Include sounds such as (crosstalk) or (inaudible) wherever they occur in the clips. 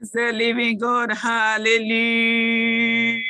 the living God. Hallelujah.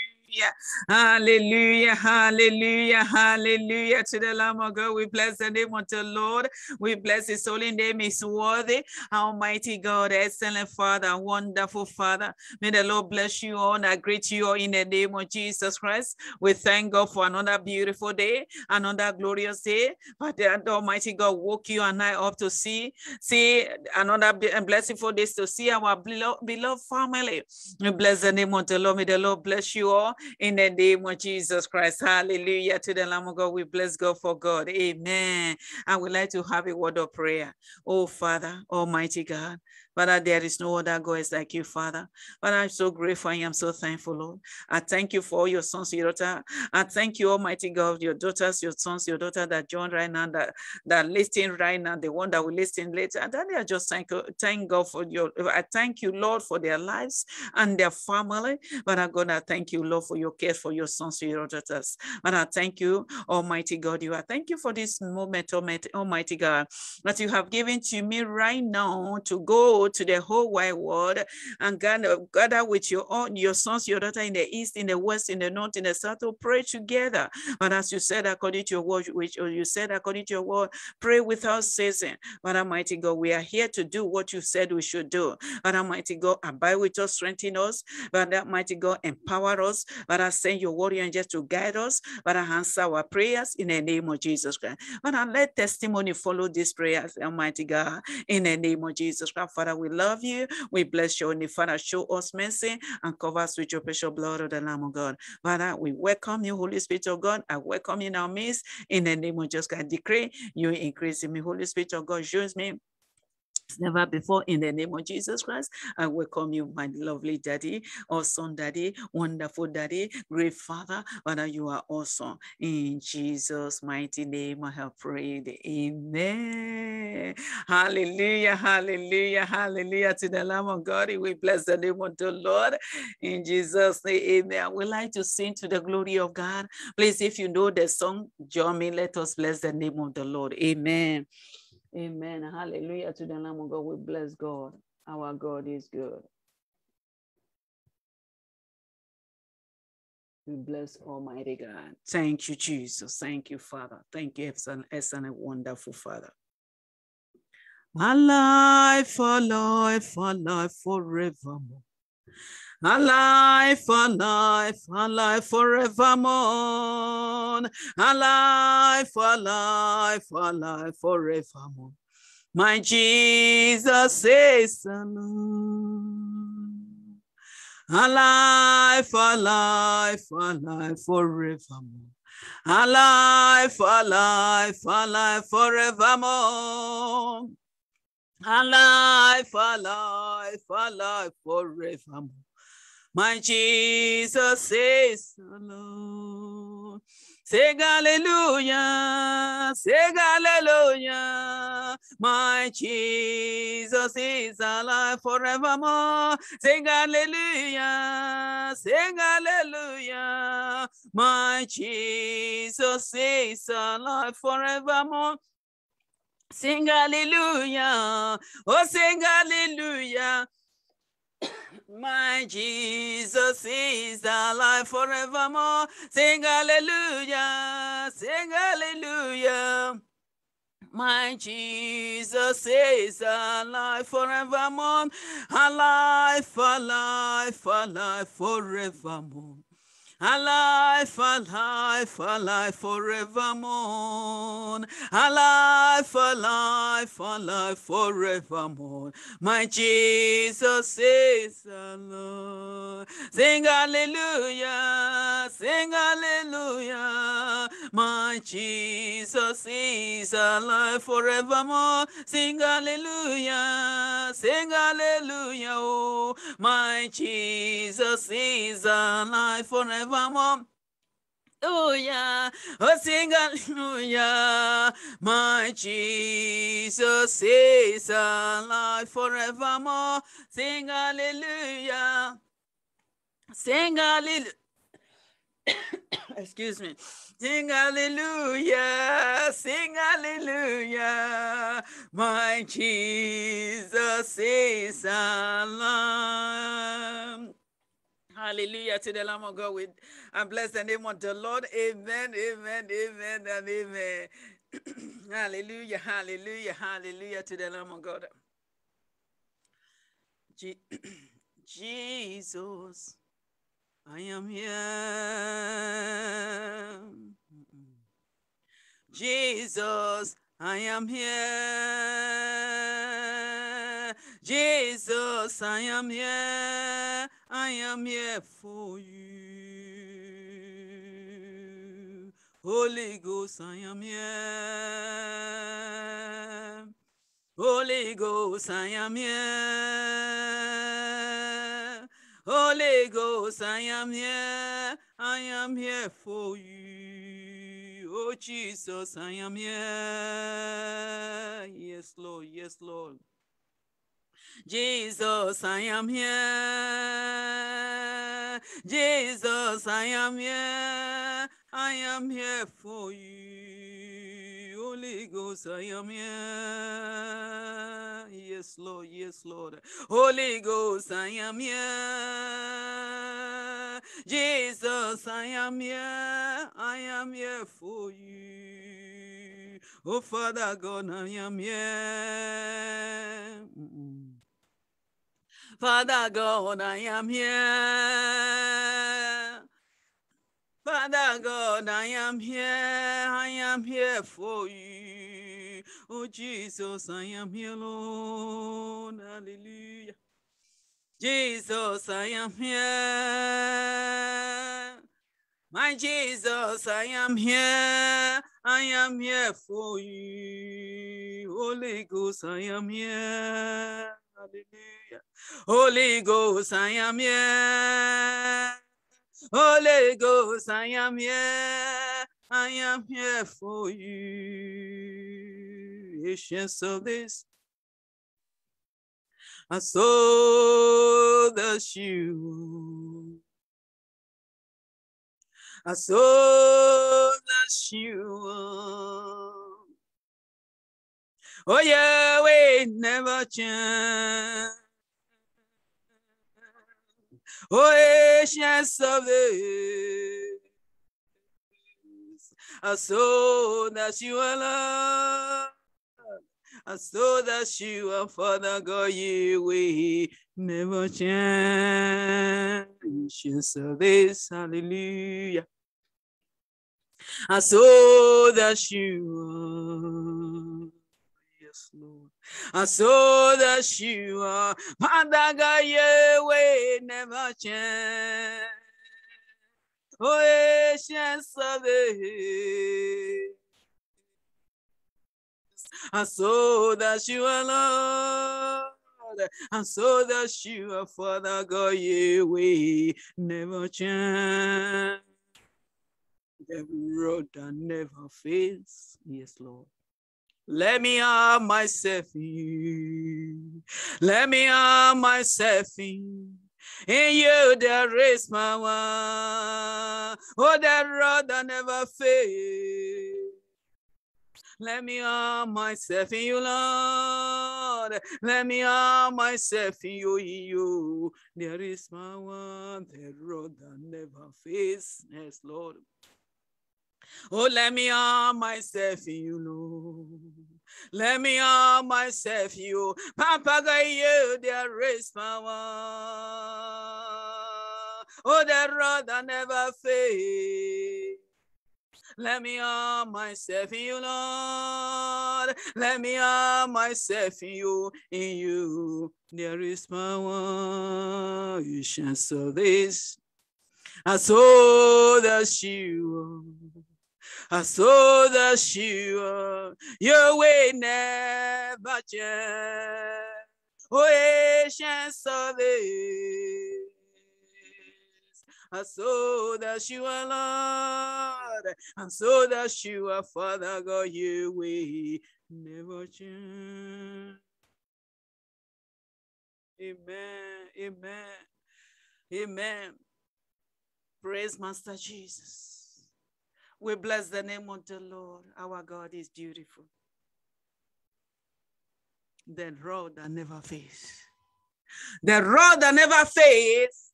Hallelujah, hallelujah, hallelujah to the Lamb of God. We bless the name of the Lord. We bless his holy name. He's worthy. Almighty God, excellent Father, wonderful Father. May the Lord bless you all and I greet you all in the name of Jesus Christ. We thank God for another beautiful day, another glorious day. But the Almighty God woke you and I up to see, see another blessing for this to see our beloved family. We bless the name of the Lord. May the Lord bless you all in the name of Jesus Christ. Hallelujah. To the Lamb of God, we bless God for God. Amen. I would like to have a word of prayer. Oh, Father, Almighty God, Father, there is no other God like you, Father. But I'm so grateful. I am so thankful, Lord. I thank you for all your sons, your daughter. I thank you, Almighty God, your daughters, your sons, your daughter that joined right now, that, that listening right now, the one that will listen later. And then I just thank, thank God for your, I thank you, Lord, for their lives and their family. But I'm going to thank you, Lord, for your care for your sons, your daughters. And I thank you, Almighty God. You are thank you for this moment, Almighty God, that you have given to me right now to go to the whole wide world and gather, gather with your own, your sons, your daughter in the east, in the west, in the north, in the south to pray together. But as you said, according to your word, which you said according to your word, pray without ceasing. But Almighty God, we are here to do what you said we should do. But Almighty God, abide with us, strengthen us. But Almighty God, empower us. But I send your warrior angels to guide us. But I answer our prayers in the name of Jesus Christ. But I let testimony follow these prayers, Almighty God, in the name of Jesus Christ. Father, we love you. We bless your name. Father, show us mercy and cover us with your precious blood of the Lamb of God. Father, we welcome you, Holy Spirit of God. I welcome you in our midst. In the name of Jesus Christ, decree you increase in me. Holy Spirit of God, use me never before in the name of Jesus Christ. I welcome you, my lovely daddy, awesome daddy, wonderful daddy, great father. Father, you are awesome. In Jesus' mighty name, I have prayed. Amen. Hallelujah, hallelujah, hallelujah to the Lamb of God. We bless the name of the Lord. In Jesus' name, amen. We like to sing to the glory of God. Please, if you know the song, join me. Let us bless the name of the Lord. Amen. Amen. Hallelujah to the Lamb of God. We bless God. Our God is good. We bless Almighty God. Thank you, Jesus. Thank you, Father. Thank you, excellent, wonderful Father. Alive, alive, alive forevermore. Alive, alive, alive forevermore. Alive, alive, alive forevermore. My Jesus is alone. Alive, alive, alive forevermore. Alive, alive, alive forevermore. Alive, alive, alive forevermore. My Jesus is alone. Sing hallelujah, sing hallelujah. My Jesus is alive forevermore. Sing hallelujah, sing hallelujah. My Jesus is alive forevermore. Sing hallelujah, oh sing hallelujah. My Jesus is alive forevermore. Sing hallelujah, sing hallelujah. My Jesus is alive forevermore. Alive, alive, alive forevermore. Alive, alive, alive forevermore. Alive, alive, alive forevermore. My Jesus is alive. Sing hallelujah, sing hallelujah. My Jesus is alive forevermore. Sing hallelujah, sing hallelujah. Oh, my Jesus is alive forevermore forevermore. Hallelujah, oh sing hallelujah, my Jesus is alive forevermore. Sing hallelujah, sing hallelujah. (coughs) Excuse me. Sing hallelujah, sing hallelujah. My Jesus is alive. Hallelujah to the Lamb of God. With and bless the name of the Lord. Amen. Amen. Amen. And amen. (clears throat) hallelujah. Hallelujah. Hallelujah to the Lamb of God. Je- (clears throat) Jesus, I am here. Jesus, I am here. Jesus, I am here. I am here for you. Holy Ghost, I am here. Holy Ghost, I am here. Holy Ghost, I am here. I am here for you. Oh, Jesus, I am here. Yes, Lord. Yes, Lord. Jesus, I am here. Jesus, I am here. I am here for you. Holy Ghost, I am here. Yes, Lord. Yes, Lord. Holy Ghost, I am here. Jesus, I am here. I am here for you. Oh, Father God, I am here. Mm-mm. Father God, I am here. Father God, I am here. I am here for you. Oh, Jesus, I am here, Lord. Hallelujah. Jesus, I am here. My Jesus, I am here. I am here for you. Holy Ghost, I am here. Hallelujah. Holy Ghost, I am here. Holy Ghost, I am here. I am here for you. Patience of this. I saw the shoe. I saw the shoe. Oh yeah, we never change. Oh, ancients of days. I saw that you are love. I saw that you are Father God, you will never change. Ancients of days, hallelujah. I saw that you are. Yes, Lord. I saw that you are you will never change. Oh, ancients of. I saw that you are Lord. I saw that you are Father God, will never change. The road that never fails. Yes, Lord. Let me arm myself. Let me arm myself in you there is power. Oh, that road that never fails. Let me arm myself in you, Lord. Let me arm myself in you, in you. There is power, the road that never fails. Yes, Lord. Oh, let me arm myself in you, Lord. Let me arm myself you. Papa, you, there is power. Oh, the road that never fails. Let me arm myself in you, Lord. Let me arm myself in you, in you. There is power. You shall serve this. I saw that you I saw you are. Your way never change. Oh, ancients of days. I saw that you are Lord. I saw that you are Father God. You will never change. Amen. Amen. Amen. Praise Master Jesus. We bless the name of the Lord. Our God is beautiful. the road that never fails. The road that never fails.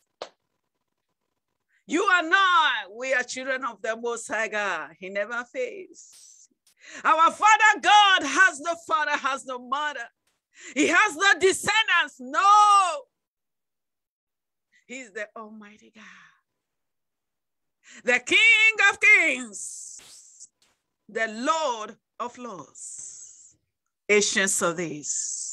You and I, we are children of the Most High God. He never fails. Our Father God has no father, has no mother. He has no descendants. No. He's the Almighty God, the King of Kings, the Lord of Lords, Ancients of Days.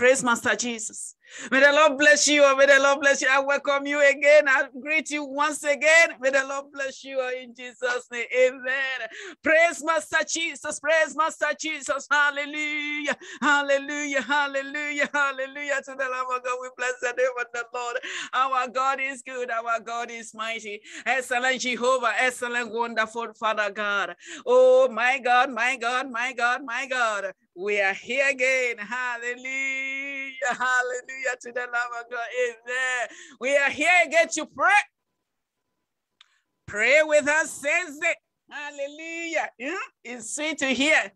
Praise Master Jesus. May the Lord bless you. May the Lord bless you. I welcome you again. I greet you once again. May the Lord bless you in Jesus' name. Amen. Praise Master Jesus. Praise Master Jesus. Hallelujah. Hallelujah. Hallelujah. Hallelujah. To the Lamb of God, we bless the name of the Lord. Our God is good. Our God is mighty. Excellent Jehovah. Excellent, wonderful Father God. Oh, my God, my God, my God, my God. We are here again. Hallelujah. Hallelujah to the love of God. Amen. We are here again to pray. Pray with us, says it. Hallelujah. Yeah? It's sweet to hear.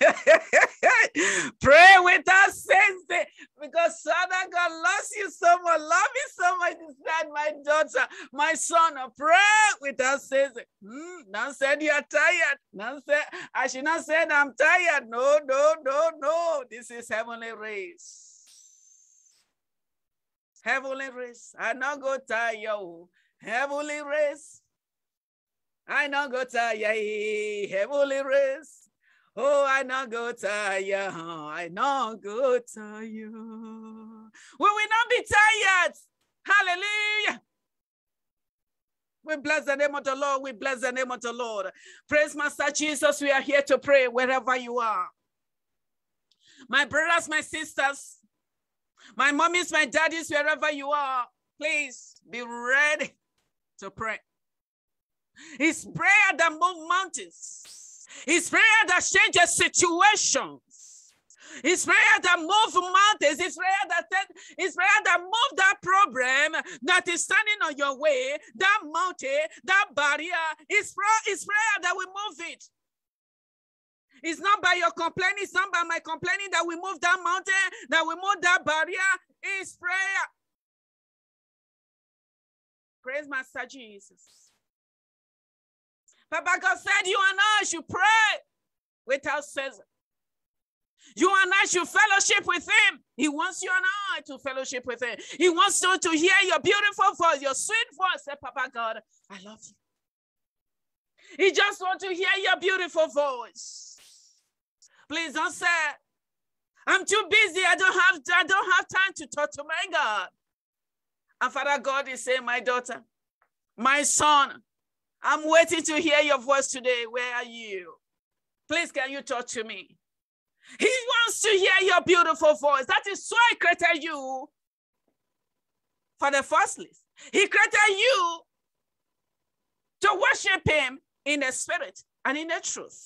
(laughs) Pray with us, says it. Because Father God loves you so much, love you so much. That my daughter, my son, pray with us, says it. Hmm, none said you're tired. None said, I should not say I'm tired. No, no, no, no. This is heavenly race. Heavenly race. I not go tired. Heavenly race. I not go tired. Heavenly race. Oh, I not go tired. I not go tired. We will not be tired. Hallelujah. We bless the name of the Lord. We bless the name of the Lord. Praise Master Jesus. We are here to pray wherever you are. My brothers, my sisters, my mommies, my daddies, wherever you are, please be ready to pray. It's prayer that moves mountains. It's prayer that changes situations. It's prayer that moves mountains. It's prayer that it's prayer that moves that problem that is standing on your way, that mountain, that barrier. It's prayer, it's prayer that we move it. It's not by your complaining, it's not by my complaining that we move that mountain, that we move that barrier. It's prayer. Praise Master Jesus. Papa God said, You and I should pray without ceasing. You and I should fellowship with him. He wants you and I to fellowship with him. He wants you to hear your beautiful voice, your sweet voice. Say, Papa God, I love you. He just wants to hear your beautiful voice. Please don't say, I'm too busy. I don't have I don't have time to talk to my God. And Father God is saying, My daughter, my son, I'm waiting to hear your voice today. Where are you? Please, can you talk to me? He wants to hear your beautiful voice. That is why I created you for the first list. He created you to worship him in the spirit and in the truth.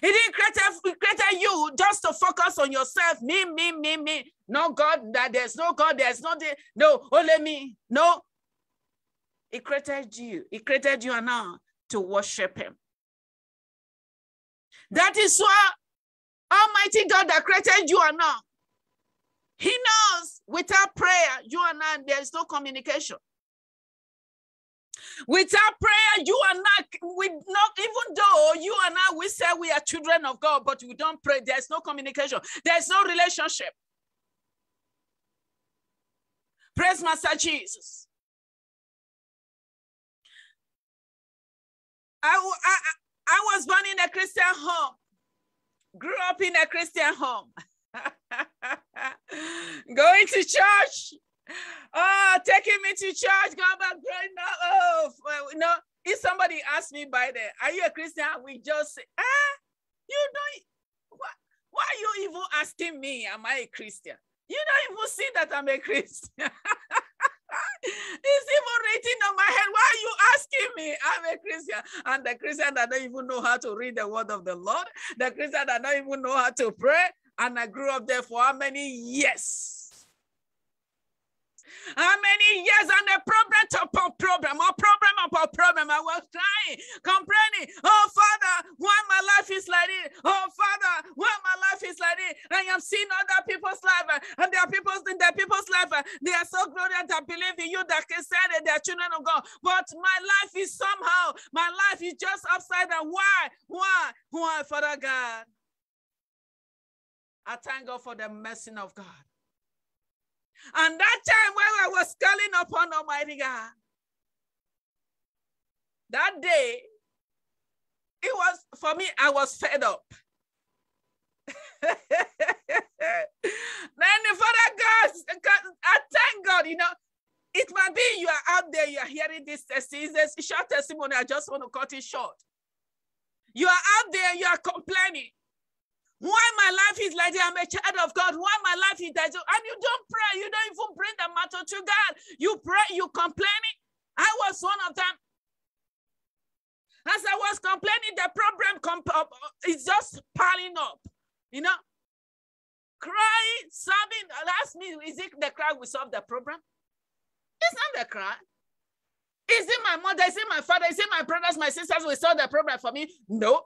He didn't create, create you just to focus on yourself. Me, me, me, me. No God, that there's no God, there's nothing. No, only me. No. He created you. He created you and now to worship him. That is why Almighty God that created you and now. He knows without prayer, you and I, there's no communication. Without prayer, you and I, we not even though you and I, we say we are children of God, but we don't pray. There's no communication. There's no relationship. Praise Master Jesus. I, I, I was born in a Christian home, grew up in a Christian home, (laughs) going to church, oh, taking me to church, going back praying. Oh, you know, if somebody asked me by the, are you a Christian? We just say, ah, you don't, what, why are you even asking me, am I a Christian? You don't even see that I'm a Christian. (laughs) it's even written on my head. Why are you asking me? I'm a Christian. And the Christian that don't even know how to read the word of the Lord, the Christian that don't even know how to pray. And I grew up there for how many years? How many years and the problem upon problem or problem upon problem? I was crying, complaining. Oh, Father, why my life is like this? Oh, Father, why my life is like this? I am seeing other people's life, uh, and their people's in their people's life. They are so glorious that believe in you that can say that they are children of God. But my life is somehow, my life is just upside down. Why? Why? Why, Father God? I thank God for the mercy of God. And that time when I was calling upon Almighty God, that day, it was for me, I was fed up. Then the Father God, I thank God, you know, it might be you are out there, you are hearing this testimony, short testimony. I just want to cut it short. You are out there, you are complaining. Why my life is like that? I'm a child of God. Why my life is like that? And you don't pray. You don't even bring the matter to God. You pray, you complaining. I was one of them. As I was complaining, the problem comp- up, is just piling up. You know, crying, sobbing. Ask me, is it the cry will solve the problem? It's not the cry. Is it my mother? Is it my father? Is it my brothers, my sisters will solve the problem for me? No.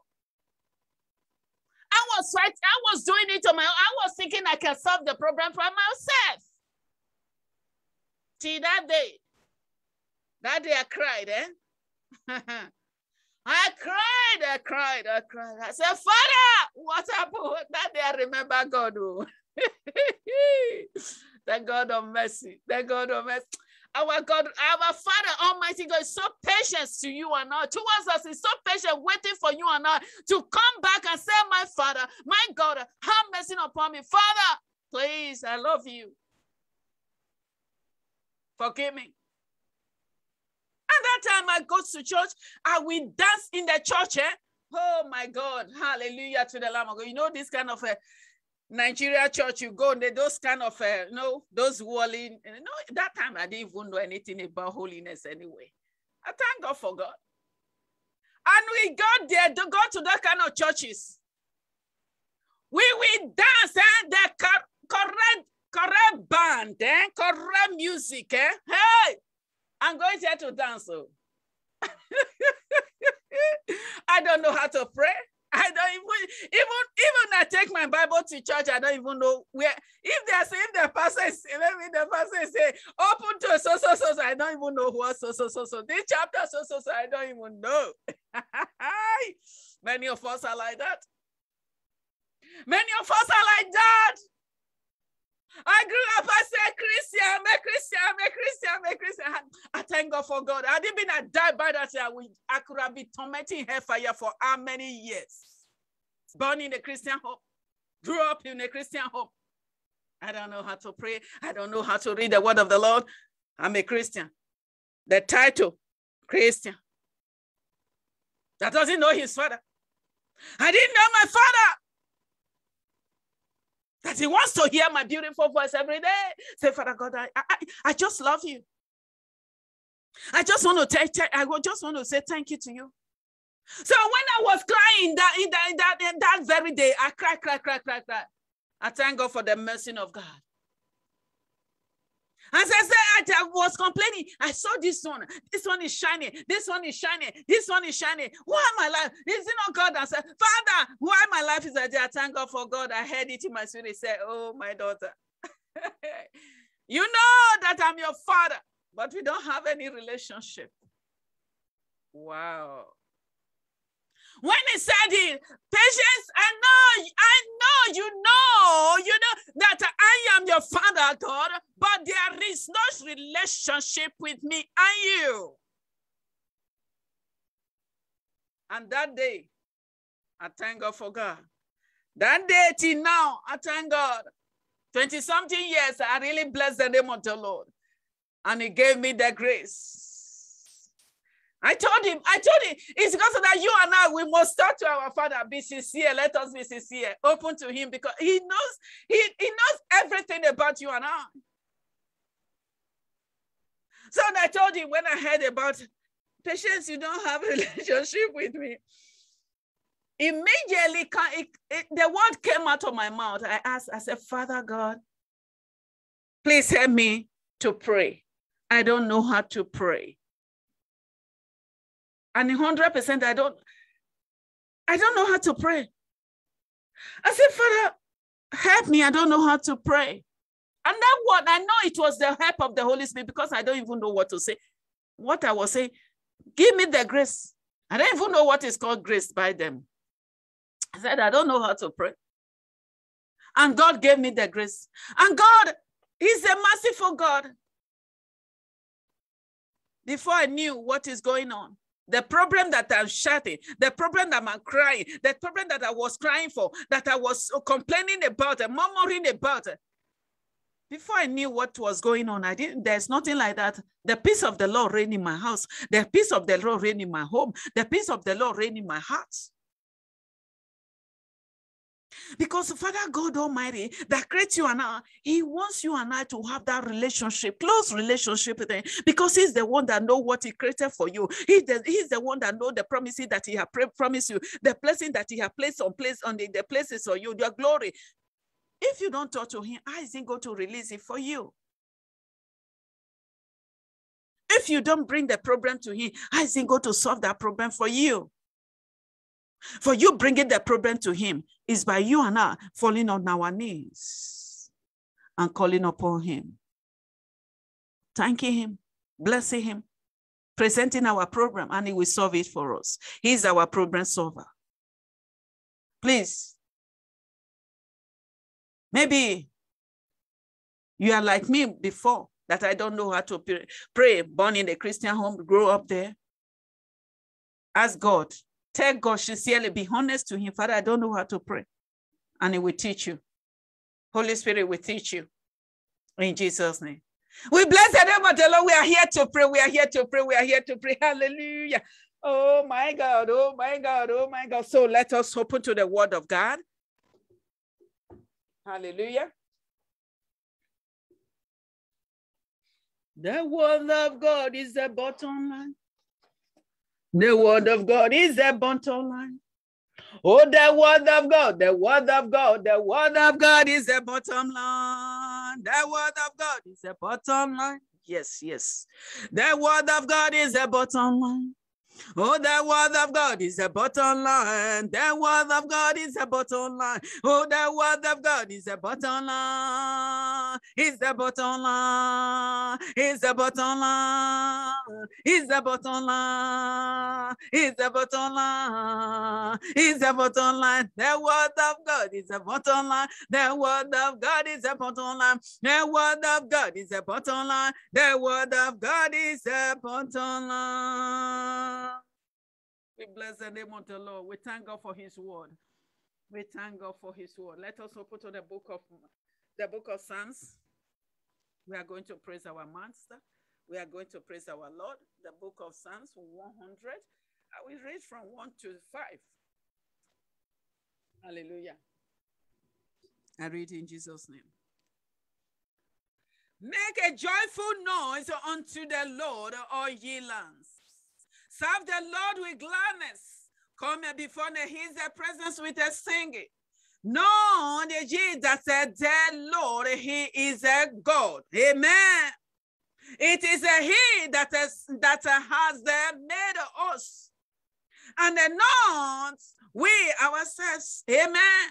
I was fighting, I was doing it on my own. I was thinking I can solve the problem for myself. Till that day. That day I cried, eh? (laughs) I cried, I cried, I cried. I said, Father, what happened? That day I remember God. Oh. (laughs) Thank God of mercy, Thank God of mercy. Our God, our Father Almighty God is so patient to you and I, towards us, is so patient, waiting for you and I to come back and say, My Father, my God, have mercy upon me. Father, please, I love you. Forgive me. And that time I go to church, I will dance in the church. Eh? Oh my God, hallelujah to the Lamb of God. You know, this kind of a Nigeria church, you go, they, those kind of, uh, you know, those wally, you know, that time I didn't even know anything about holiness anyway. I thank God for God. And we got there to go to that kind of churches. We will dance and eh? the correct, correct band, eh? correct music. Eh? Hey, I'm going there to dance. Oh. (laughs) I don't know how to pray. I don't even even even I take my Bible to church. I don't even know where. If they say if the pastor is maybe the pastor say open to so so so so. I don't even know what so so so so. This chapter so so so. I don't even know. (laughs) Many of us are like that. Many of us are like that. I grew up as a Christian, I'm a Christian, I'm a Christian, I'm a Christian. I thank God for God. I didn't mean I died by that. I, would, I could have been tormenting hellfire for how many years? Born in a Christian home, grew up in a Christian home. I don't know how to pray. I don't know how to read the word of the Lord. I'm a Christian. The title, Christian. That doesn't know his father. I didn't know my father that he wants to hear my beautiful voice every day. Say, Father God, I, I, I just love you. I just want to take, I just want to say thank you to you. So when I was crying that in that, in that, in that very day, I cried, cried, cried, cried, cried. I thank God for the mercy of God. As I said, I was complaining. I saw this one. This one is shining. This one is shining. This one is shining. Why my life? Is it not God? I said, Father, why my life is like that? Thank God for God. I heard it in my spirit. Say, Oh, my daughter. (laughs) you know that I'm your father, but we don't have any relationship. Wow. When he said it, patience, I know, I know, you know, you know that I am your father, God, but there is no relationship with me and you. And that day, I thank God for God. That day till now, I thank God. 20 something years, I really bless the name of the Lord. And He gave me the grace I told him, I told him, it's because of that you and I, we must talk to our father, be sincere. Let us be sincere, open to him because he knows, he, he knows everything about you and I. So I told him when I heard about patience, you don't have a (laughs) relationship with me. Immediately, it, it, the word came out of my mouth. I asked, I said, Father God, please help me to pray. I don't know how to pray. And 100% I don't, I don't know how to pray. I said, Father, help me. I don't know how to pray. And that what I know it was the help of the Holy Spirit because I don't even know what to say. What I was saying, give me the grace. I don't even know what is called grace by them. I said, I don't know how to pray. And God gave me the grace. And God is a merciful God. Before I knew what is going on, the problem that I'm shouting, the problem that I'm crying, the problem that I was crying for, that I was complaining about, murmuring about. Before I knew what was going on, I didn't, there's nothing like that. The peace of the Lord reign in my house. The peace of the Lord reign in my home. The peace of the Lord reign in my heart. Because Father God Almighty that creates you and I, He wants you and I to have that relationship, close relationship with Him, because He's the one that know what He created for you. He's the, he's the one that know the promises that He has promised you, the blessing that He has placed on place on the, the places for you, your glory. If you don't talk to Him, how is He going to release it for you? If you don't bring the problem to Him, how is He going to solve that problem for you? For you bringing the problem to him is by you and I falling on our knees and calling upon him, thanking him, blessing him, presenting our problem, and he will solve it for us. He's our problem solver. Please. Maybe you are like me before that I don't know how to pray, born in a Christian home, grow up there. Ask God Tell God sincerely, be honest to Him. Father, I don't know how to pray. And He will teach you. Holy Spirit will teach you. In Jesus' name. We bless the name of the Lord. We are here to pray. We are here to pray. We are here to pray. Hallelujah. Oh my God. Oh my God. Oh my God. So let us open to the word of God. Hallelujah. The word of God is the bottom line. The word of God is a bottom line. Oh, the word of God, the word of God, the word of God is a bottom line. The word of God is a bottom line. Yes, yes. The word of God is a bottom line. Oh, the word of God is a bottom line. The word of God is a bottom line. Oh, the word of God is a bottom line. Is the bottom line. Is the bottom line. Is the bottom line. Is the bottom line. Is the bottom line. The word of God is a bottom line. The word of God is a bottom line. The word of God is a bottom line. The word of God is a bottom line. We bless the name of the Lord. We thank God for his word. We thank God for his word. Let us open to the book of the book of Psalms. We are going to praise our master. We are going to praise our Lord. The book of Psalms 100. I will read from 1 to 5. Hallelujah. I read in Jesus' name. Make a joyful noise unto the Lord, all ye lands. Serve the Lord with gladness. Come before his presence with a singing. Know the Jesus said, the Lord, he is a God. Amen. It is a he that has, that has made us. And not we ourselves. Amen.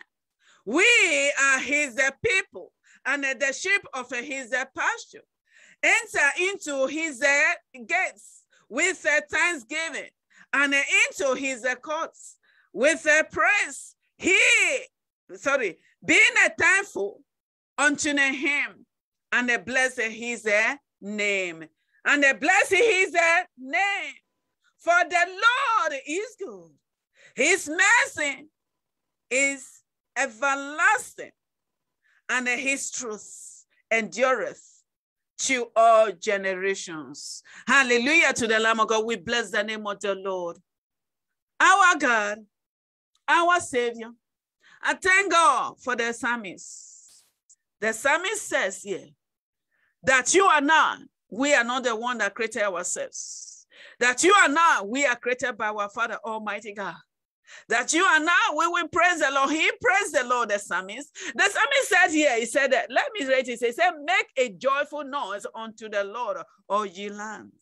We are his people and the sheep of his pasture. Enter into his gates with a thanksgiving and into his courts with a praise. He, sorry, being thankful unto him and a bless his name. And a bless his name. For the Lord is good. His mercy is everlasting, and his truth endureth to all generations. Hallelujah to the Lamb of God. We bless the name of the Lord. Our God, our Savior. I thank God for the psalmist. The psalmist says here that you are not, we are not the one that created ourselves. That you are not, we are created by our Father Almighty God. That you are now we will praise the Lord. He praised the Lord, the psalmist. The psalmist said here, he said, let me read it. He said, make a joyful noise unto the Lord, O ye lands.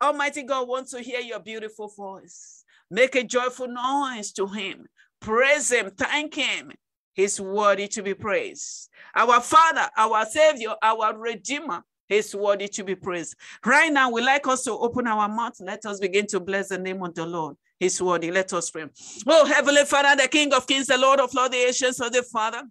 Almighty God wants to hear your beautiful voice. Make a joyful noise to him. Praise him. Thank him. He's worthy to be praised. Our Father, our Savior, our Redeemer, He's worthy to be praised. Right now, we like us to open our mouth. Let us begin to bless the name of the Lord. His worthy. Let us pray. Oh, Heavenly Father, the King of Kings, the Lord of Lords, the Ancients of the Father.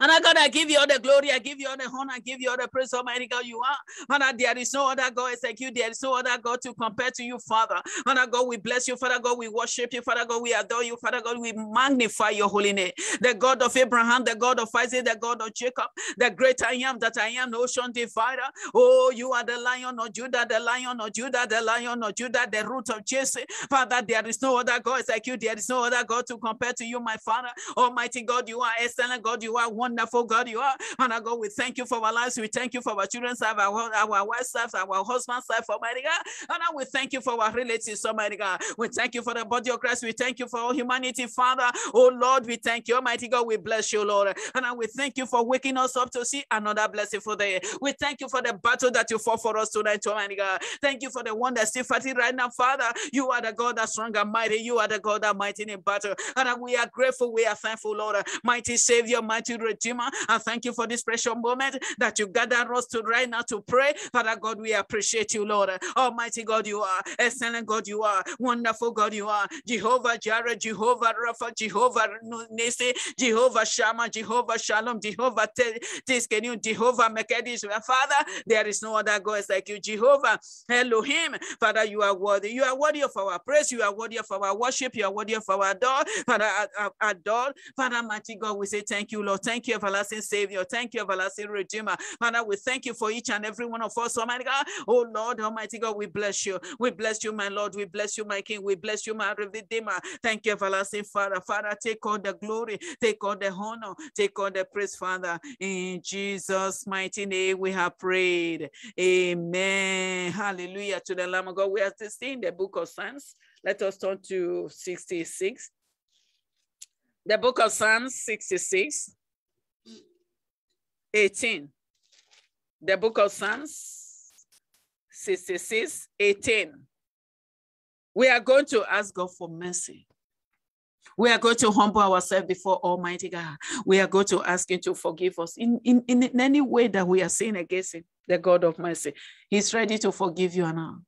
And I God, I give you all the glory, I give you all the honor, I give you all the praise, Almighty God, you are. And there is no other God like you, there is no other God to compare to you, Father. And God, we bless you, Father God, we worship you, Father God, we adore you, Father God, we magnify your holy name. The God of Abraham, the God of Isaac, the God of Jacob, the great I am that I am, the ocean divider. Oh, you are the lion of Judah, the lion of Judah, the lion of Judah, the root of Jesse. Father, there is no other God like you, there is no other God to compare to you, my Father. Almighty God, you are excellent God, you are wonderful God you are. And I go, we thank you for our lives. We thank you for our children's life, our, our wife's life, our husband's life, Almighty God. And I we thank you for our relatives, Almighty God. We thank you for the body of Christ. We thank you for all humanity, Father. Oh Lord, we thank you, Almighty God. We bless you, Lord. And I we thank you for waking us up to see another blessing for the day. We thank you for the battle that you fought for us tonight, Almighty God. Thank you for the one that's still fighting right now, Father. You are the God that's strong and mighty. You are the God that mighty in battle. And we are grateful. We are thankful, Lord. Mighty Savior, mighty Redeemer. I thank you for this precious moment that you gather us to right now to pray. Father God, we appreciate you, Lord. Almighty God, you are. Excellent God, you are. Wonderful God, you are. Jehovah Jireh, Jehovah Rapha, Jehovah Nisi, Jehovah Shammah, Jehovah Shalom, Jehovah Tsidkenu, Jehovah Mekadish. Father, there is no other God like you. Jehovah Elohim. Father, you are worthy. You are worthy of our praise. You are worthy of our worship. You are worthy of our adore. Father, adore. Father, mighty God, we say thank you, Lord. Thank you, everlasting Savior. Thank you, everlasting Redeemer. Father, we thank you for each and every one of us, Almighty God. Oh Lord, Almighty God, we bless you. We bless you, my Lord. We bless you, my King. We bless you, my Redeemer. Thank you, everlasting Father. Father, take all the glory, take all the honor, take all the praise, Father. In Jesus' mighty name, we have prayed. Amen. Hallelujah to the Lamb of God. We are still the book of Psalms. Let us turn to 66. The book of Psalms 66. 18. The book of Psalms 66, 18. We are going to ask God for mercy. We are going to humble ourselves before Almighty God. We are going to ask Him to forgive us in, in, in any way that we are sin against Him, the God of mercy. He's ready to forgive you I.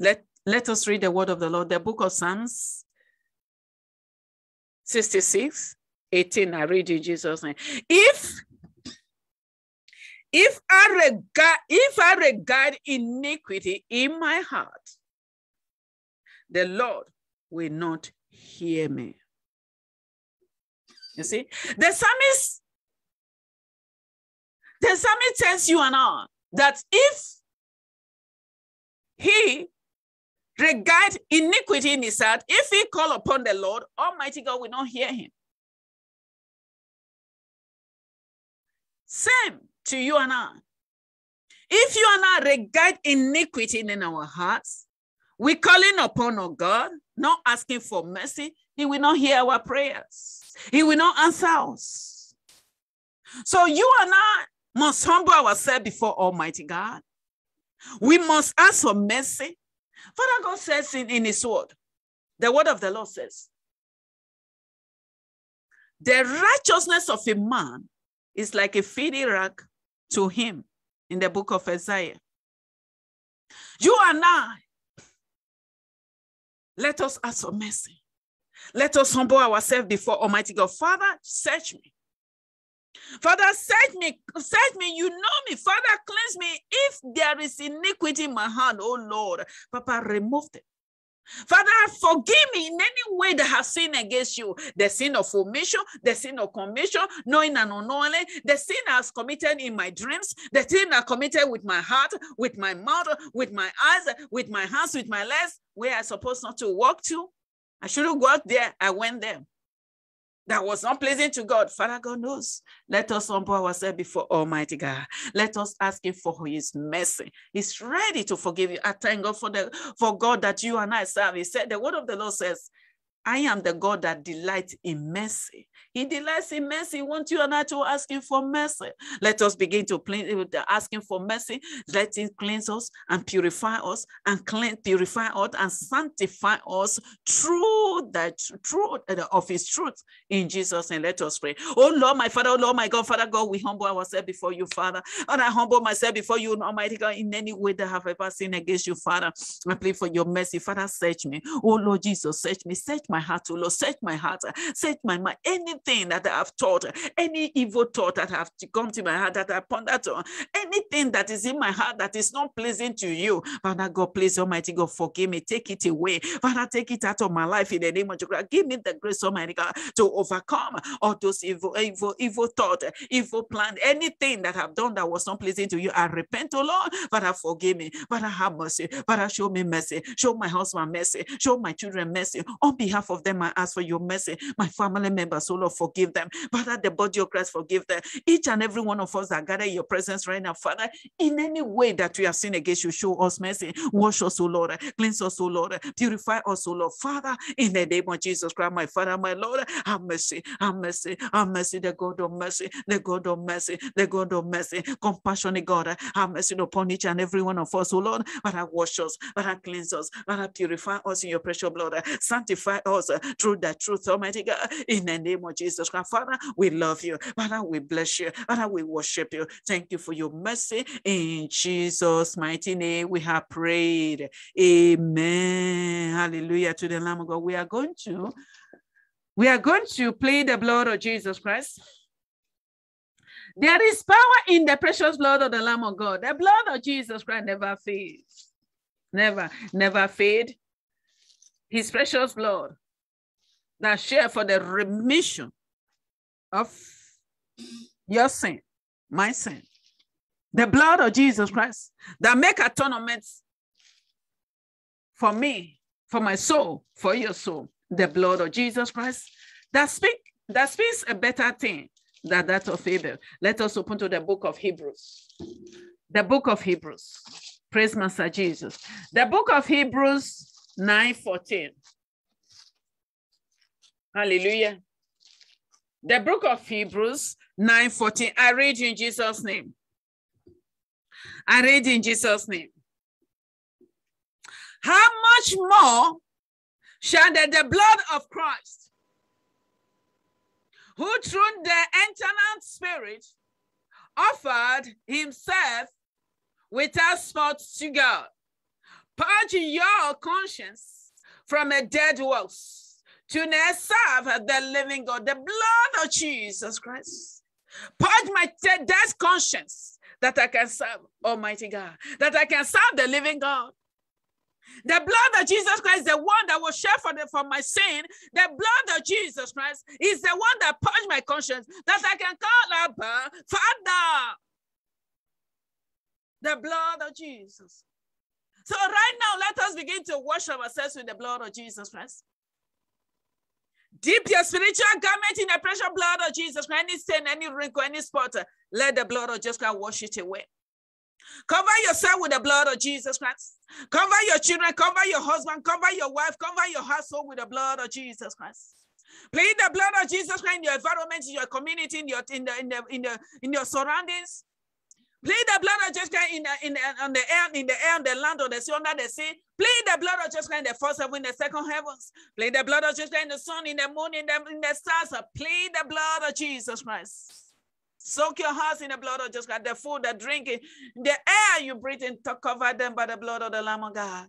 Let, let us read the word of the Lord, the book of Psalms 66, 18. I read in Jesus' name. If if I regard if I regard iniquity in my heart, the Lord will not hear me. You see, the psalmist, the psalmist tells you and I that if he regard iniquity in his heart, if he call upon the Lord, Almighty God will not hear him. Same to you and I. If you and I regard iniquity in our hearts, we calling upon our God, not asking for mercy, he will not hear our prayers. He will not answer us. So you and I must humble ourselves before Almighty God. We must ask for mercy. Father God says in, in his word, the word of the Lord says, the righteousness of a man is like a feeding rack to him in the book of Isaiah. You and I, let us ask for mercy. Let us humble ourselves before Almighty God. Father, search me. Father, search me, search me. You know me. Father, cleanse me. If there is iniquity in my hand, oh Lord, Papa, remove it. Father, forgive me in any way that has sinned against you. The sin of omission, the sin of commission, knowing and unknowingly, the sin I has committed in my dreams, the sin I committed with my heart, with my mouth, with my eyes, with my hands, with my legs, where I supposed not to walk to. I shouldn't go out there. I went there. That was not pleasing to God, Father God knows. Let us humble ourselves before Almighty God. Let us ask Him for His mercy. He's ready to forgive you. I thank God for the for God that you and I serve. He said, the word of the Lord says, I am the God that delights in mercy. He delights in mercy. He wants you and I to ask him for mercy. Let us begin uh, to ask him for mercy. Let him cleanse us and purify us and clean, purify us and sanctify us through the truth uh, of his truth in Jesus. And let us pray. Oh Lord, my Father, oh Lord, my God, Father God, we humble ourselves before you, Father. And I humble myself before you, Almighty God, in any way that I have ever sinned against you, Father. I plead for your mercy. Father, search me. Oh Lord Jesus, search me. Search heart, oh Lord. Search my heart. Search my mind. Anything that I have taught, any evil thought that have come to my heart that I pondered on, anything that is in my heart that is not pleasing to you, Father God, please, Almighty God, forgive me. Take it away. Father, take it out of my life in the name of Jesus. Give me the grace, Almighty God, to overcome all those evil, evil, evil thought, evil plan, anything that I've done that was not pleasing to you. I repent, oh Lord. Father, forgive me. Father, have mercy. Father, show me mercy. Show my husband mercy. Show my children mercy. On behalf of them, I ask for your mercy. My family members, oh Lord, forgive them. Father, the body of Christ, forgive them. Each and every one of us that gather your presence right now, Father, in any way that we have sinned against you, show us mercy. Wash us, O Lord. Cleanse us, O Lord. Purify us, O Lord. Father, in the name of Jesus Christ, my Father, my Lord, have mercy, have mercy, have mercy, the God of mercy, the God of mercy, the God of mercy, compassionate God, have mercy upon each and every one of us, O Lord. Father, wash us, Father, cleanse us, Father, purify us in your precious blood, sanctify us Uh, through the truth, Almighty God, in the name of Jesus Christ. Father, we love you. Father, we bless you. Father, we worship you. Thank you for your mercy. In Jesus' mighty name, we have prayed. Amen. Hallelujah to the Lamb of God. We are going to, we are going to plead the blood of Jesus Christ. There is power in the precious blood of the Lamb of God. The blood of Jesus Christ never fades. Never, never fade. His precious blood that share for the remission of your sin, my sin. The blood of Jesus Christ that make atonement for me, for my soul, for your soul. The blood of Jesus Christ that speak that speaks a better thing than that of Abel. Let us open to the book of Hebrews. The book of Hebrews. Praise Master Jesus. The book of Hebrews 9 14. Hallelujah. The book of Hebrews 9:14. I read in Jesus' name. I read in Jesus' name. How much more shall the, the blood of Christ, who through the eternal spirit offered himself without spot to God, purge your conscience from a dead works to now serve the living God, the blood of Jesus Christ. Purge my dead conscience that I can serve Almighty God, that I can serve the living God. The blood of Jesus Christ, the one that was shed for, the, for my sin, the blood of Jesus Christ is the one that purged my conscience, that I can call Abba, Father. The blood of Jesus. So right now, let us begin to wash ourselves with the blood of Jesus Christ. Dip your spiritual garment in the precious blood of Jesus. Any stain, any wrinkle, any spot, let the blood of Jesus Christ wash it away. Cover yourself with the blood of Jesus Christ. Cover your children, cover your husband, cover your wife, cover your household with the blood of Jesus Christ. Plead the blood of Jesus Christ in your environment, in your community, in your in the in the in the in your surroundings. Plead the blood of Jesus Christ in the, in the, on the air, in the air, the land, on the sea, under the sea. Plead the blood of Jesus Christ in the first heaven, in the second heavens. Plead the blood of Jesus Christ in the sun, in the moon, in the, in the stars. Plead the blood of Jesus Christ. Soak your hearts in the blood of Jesus Christ. The food, the drinking, the air you breathe in, to cover them by the blood of the Lamb of God.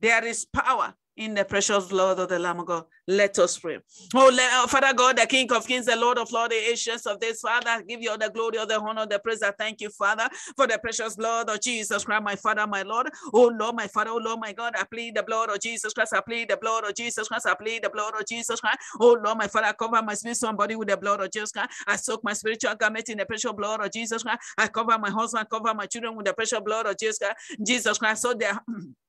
There is power in the precious blood of the Lamb of God. Let us pray. Oh, let, oh, Father God, the King of Kings, the Lord of Lords, the ancients of this, Father, give you all the glory, all the honor, the praise. I thank you, Father, for the precious blood of Jesus Christ, my Father, my Lord. Oh, Lord, my Father, oh, Lord, my God, I plead the blood of Jesus Christ. I plead the blood of Jesus Christ. I plead the blood of Jesus Christ. Oh, Lord, my Father, I cover my spiritual body with the blood of Jesus Christ. I soak my spiritual garment in the precious blood of Jesus Christ. I cover my husband, cover my children with the precious blood of Jesus Christ. Jesus Christ. So there. (clears throat)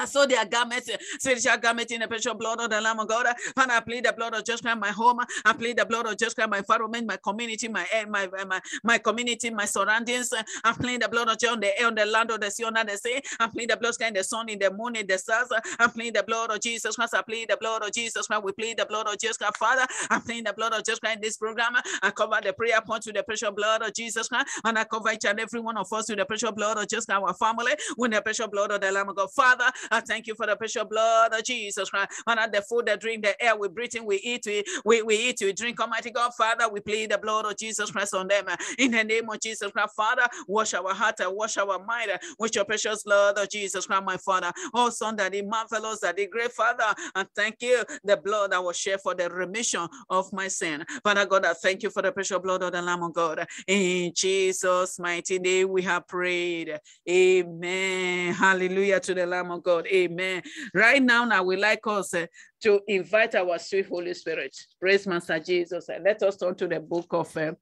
I saw their garments, spiritual garments in the precious blood of the Lamb of God. And I plead the blood of Jesus Christ, my home. I plead the blood of Jesus Christ, my environment, my community, my my my, my community, my surroundings. I plead the blood of Jesus on the air, on the land of the sea, on the sea. I plead the blood of the sun, in the moon, in the stars. I plead the blood of Jesus Christ. I plead the blood of Jesus Christ. We plead the blood of Jesus Christ, Father. I plead the blood of Jesus Christ in this program. I cover the prayer point to the precious blood of Jesus Christ. And I cover each and every one of us with the precious blood of Jesus Christ, our family, with the precious blood of the Lamb of God. Father, I thank you for the precious blood of Jesus Christ. And the food, the drink, the air we breathe in, we eat, we, we, we eat, we drink. Almighty God, Father, we plead the blood of Jesus Christ on them. In the name of Jesus Christ, Father, wash our heart and wash our mind with your precious blood of Jesus Christ, my Father. Oh, Son, that the marvelous, that the great Father, and thank you, the blood that was shed for the remission of my sin. Father God, I thank you for the precious blood of the Lamb of God. In Jesus' mighty name, we have prayed. Amen. Hallelujah to the Lamb of God. Amen. Right now, now we like us uh, to invite our sweet Holy Spirit. Praise Master Jesus. Uh, let us turn to the book of uh,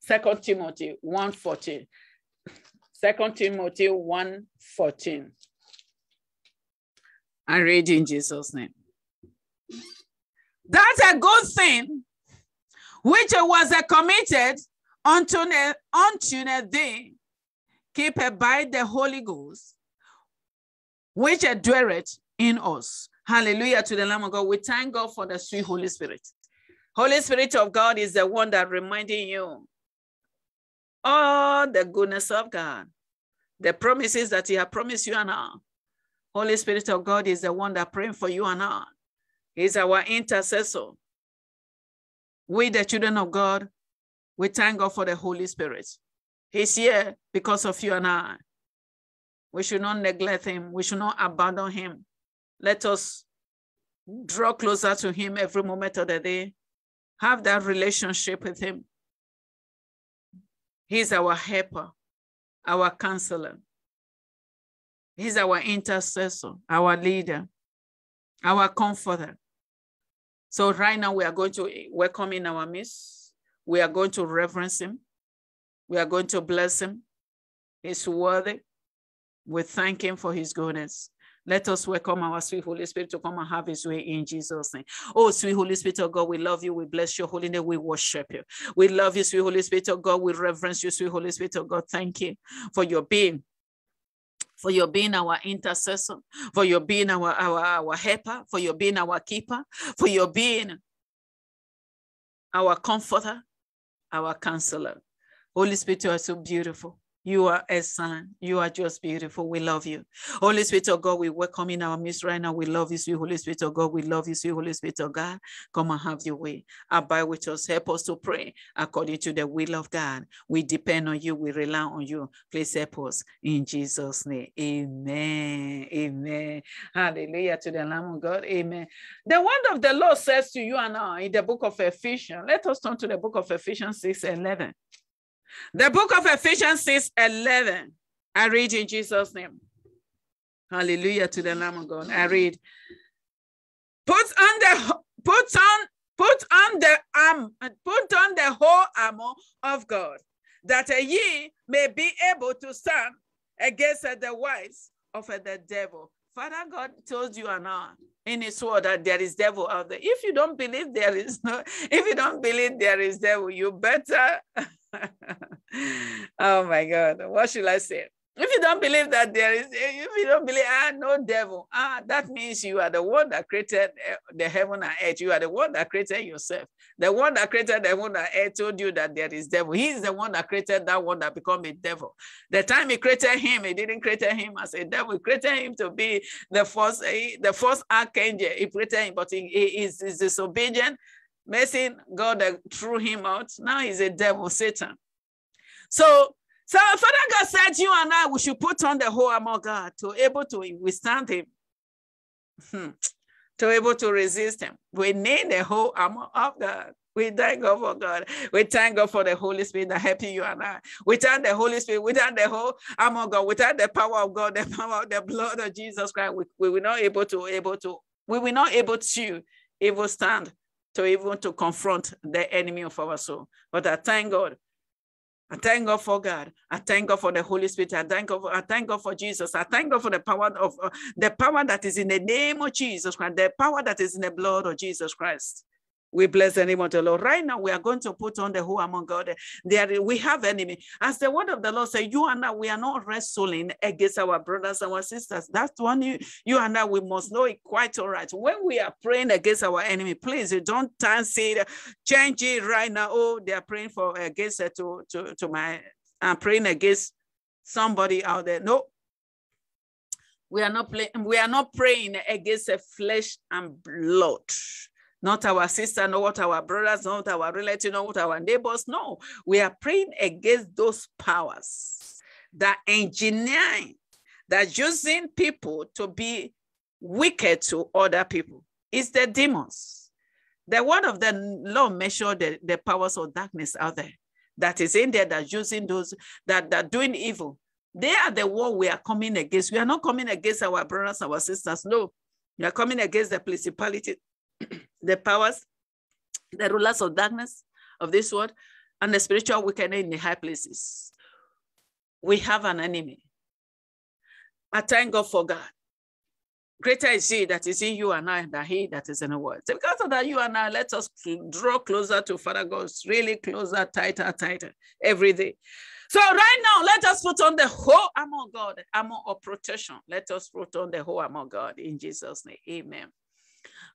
Second Timothy 1.14. 2 Timothy 1.14. I read in Jesus' name. That's a good thing, which was uh, committed unto unto the day, keep by the Holy Ghost, which dwelleth in us. Hallelujah to the Lamb of God. We thank God for the sweet Holy Spirit. Holy Spirit of God is the one that reminding you all the goodness of God, the promises that He has promised you and I. Holy Spirit of God is the one that praying for you and I. He's our intercessor. We, the children of God, we thank God for the Holy Spirit. He's here because of you and I. We should not neglect him. We should not abandon him. Let us draw closer to him every moment of the day. Have that relationship with him. He's our helper, our counselor. He's our intercessor, our leader, our comforter. So right now we are going to welcome in our midst. We are going to reverence him. We are going to bless him. He's worthy. We thank him for his goodness. Let us welcome our sweet Holy Spirit to come and have his way in Jesus' name. Oh, sweet Holy Spirit of God, we love you. We bless your holy name. We worship you. We love you, sweet Holy Spirit of God. We reverence you, sweet Holy Spirit of God. Thank you for your being for your being our intercessor, for your being our, our, our helper, for your being our keeper, for your being our comforter, our counselor. Holy Spirit, you are so beautiful. You are a son. You are just beautiful. We love you. Holy Spirit of God, we welcome in our midst right now. We love you, sweet Holy Spirit of God. We love you, sweet Holy Spirit of God. Come and have your way. Abide with us. Help us to pray according to the will of God. We depend on you. We rely on you. Please help us in Jesus' name. Amen. Amen. Hallelujah to the Lamb of God. Amen. The word of the Lord says to you and I in the book of Ephesians. Let us turn to the book of Ephesians 6 11. The book of Ephesians 6 11. I read in Jesus' name. Hallelujah to the Lamb of God. I read. Put on the put on put on the arm put on the whole armor of God, that ye may be able to stand against the wiles of the devil. Father God told you and I in his word that there is devil out there. If you don't believe there is no, if you don't believe there is devil, you better (laughs) oh my God. What should I say? If you don't believe that there is, if you don't believe, ah, no devil, ah, that means you are the one that created eh, the heaven and earth. You are the one that created yourself. The one that created the heaven and earth told you that there is devil. He is the one that created that one that become a devil. The time he created him, he didn't create him as a devil. He created him to be the first, eh, the first archangel. He created him, but he, he is, is disobedient messing God threw him out. Now he's a devil, Satan. So, so Father God said, you and I, we should put on the whole armor God to able to withstand him, hmm. to able to resist him. We need the whole armor of God. We thank God for God. We thank God for the Holy Spirit that helping you and I. Thank the Holy Spirit. without the whole armor of God. without the power of God, the power of the blood of Jesus Christ. We, we were not able to able to we were not able to even stand to even to confront the enemy of our soul. But I thank God I thank God for God. I thank God for the Holy Spirit. I thank God for, I thank God for Jesus. I thank God for the power of uh, the power that is in the name of Jesus Christ, the power that is in the blood of Jesus Christ. We bless the name of the Lord. Right now, we are going to put on the who among God. There we have enemy. As the word of the Lord says, you and I, we are not wrestling against our brothers and our sisters. That's one you, you and I, we must know it quite all right. When we are praying against our enemy, please don't turn it, change it right now. Oh, they are praying for against uh, to, to, to my I'm praying against somebody out there. No, we are not playing, we are not praying against a flesh and blood not our sister, not our brothers, not our relatives, not our neighbors. No, we are praying against those powers that engineering, that using people to be wicked to other people. It's the demons. The word of the Lord measure the, the powers of darkness out there that is in there that using those that that doing evil. They are the one we are coming against. We are not coming against our brothers, our sisters. No, we are coming against the principality the powers, the rulers of darkness of this world, and the spiritual wickedness in the high places. We have an enemy. I thank God for God. Greater is he that is in you and I than he that is in the world. So because of that, you and I, let us draw closer to Father God, really closer, tighter, tighter every day. So right now, let us put on the whole armor of God, armor of protection. Let us put on the whole armor of God in Jesus' name. Amen.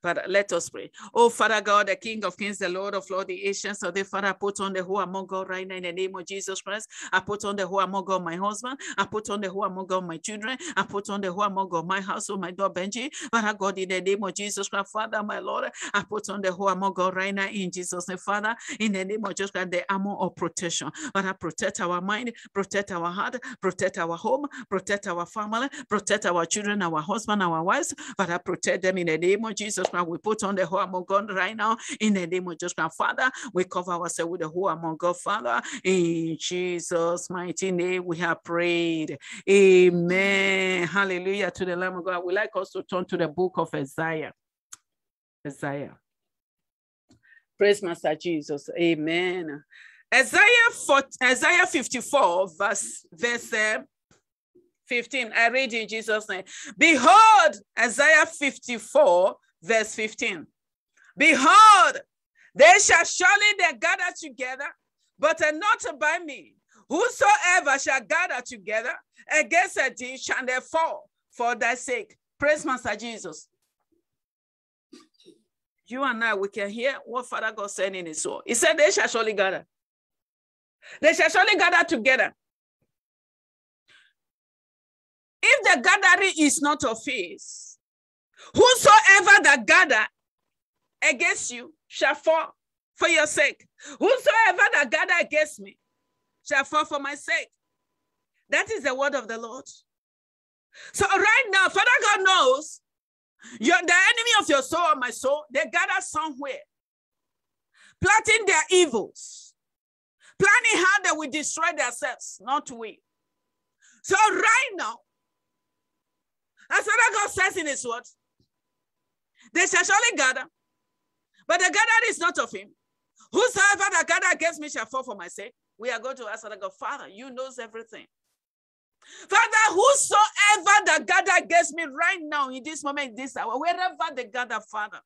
Father, let us pray. Oh, Father God, the King of Kings, the Lord of Lords, the Ancients of the Father, I put on the whole among God right now in the name of Jesus Christ. I put on the whole among God, my husband. I put on the whole among God, my children. I put on the whole among God, my household, oh, my daughter Benji. Father God, in the name of Jesus Christ, Father, my Lord, I put on the whole among God right now in Jesus' name, Father, in the name of Jesus Christ, the armor of protection. Father, protect our mind, protect our heart, protect our home, protect our family, protect our children, our husband, our wives. Father, protect them in the name of Jesus we put on the whole among God right now in the name of Jesus Christ. Father, we cover ourselves with the whole among God, Father. In Jesus' mighty name, we have prayed. Amen. Hallelujah to the Lamb of God. We like us to turn to the book of Isaiah. Isaiah. Praise Master Jesus. Amen. Isaiah 4, Isaiah 54, verse, verse uh, 15. I read in Jesus' name. Behold, Isaiah 54, verse 15. Behold, they shall surely they gather together, but not by me. Whosoever shall gather together against a thee shall they fall for thy sake. Praise Master Jesus. You and I, we can hear what Father God said in his soul. He said, They shall surely gather. They shall surely gather together. If the gathering is not of his, Whosoever that gather against you shall fall for your sake. Whosoever that gather against me shall fall for my sake. That is the word of the Lord. So right now, Father God knows you're the enemy of your soul or my soul. They gather somewhere, plotting their evils, planning how they will destroy themselves, not we. So right now, as Father God says in his word, they shall surely gather, but the gathering is not of him. Whosoever that gather against me shall fall for my sake. We are going to ask the God, Father, you knows everything. Father, whosoever that gather against me right now in this moment, this hour, wherever they gather, Father,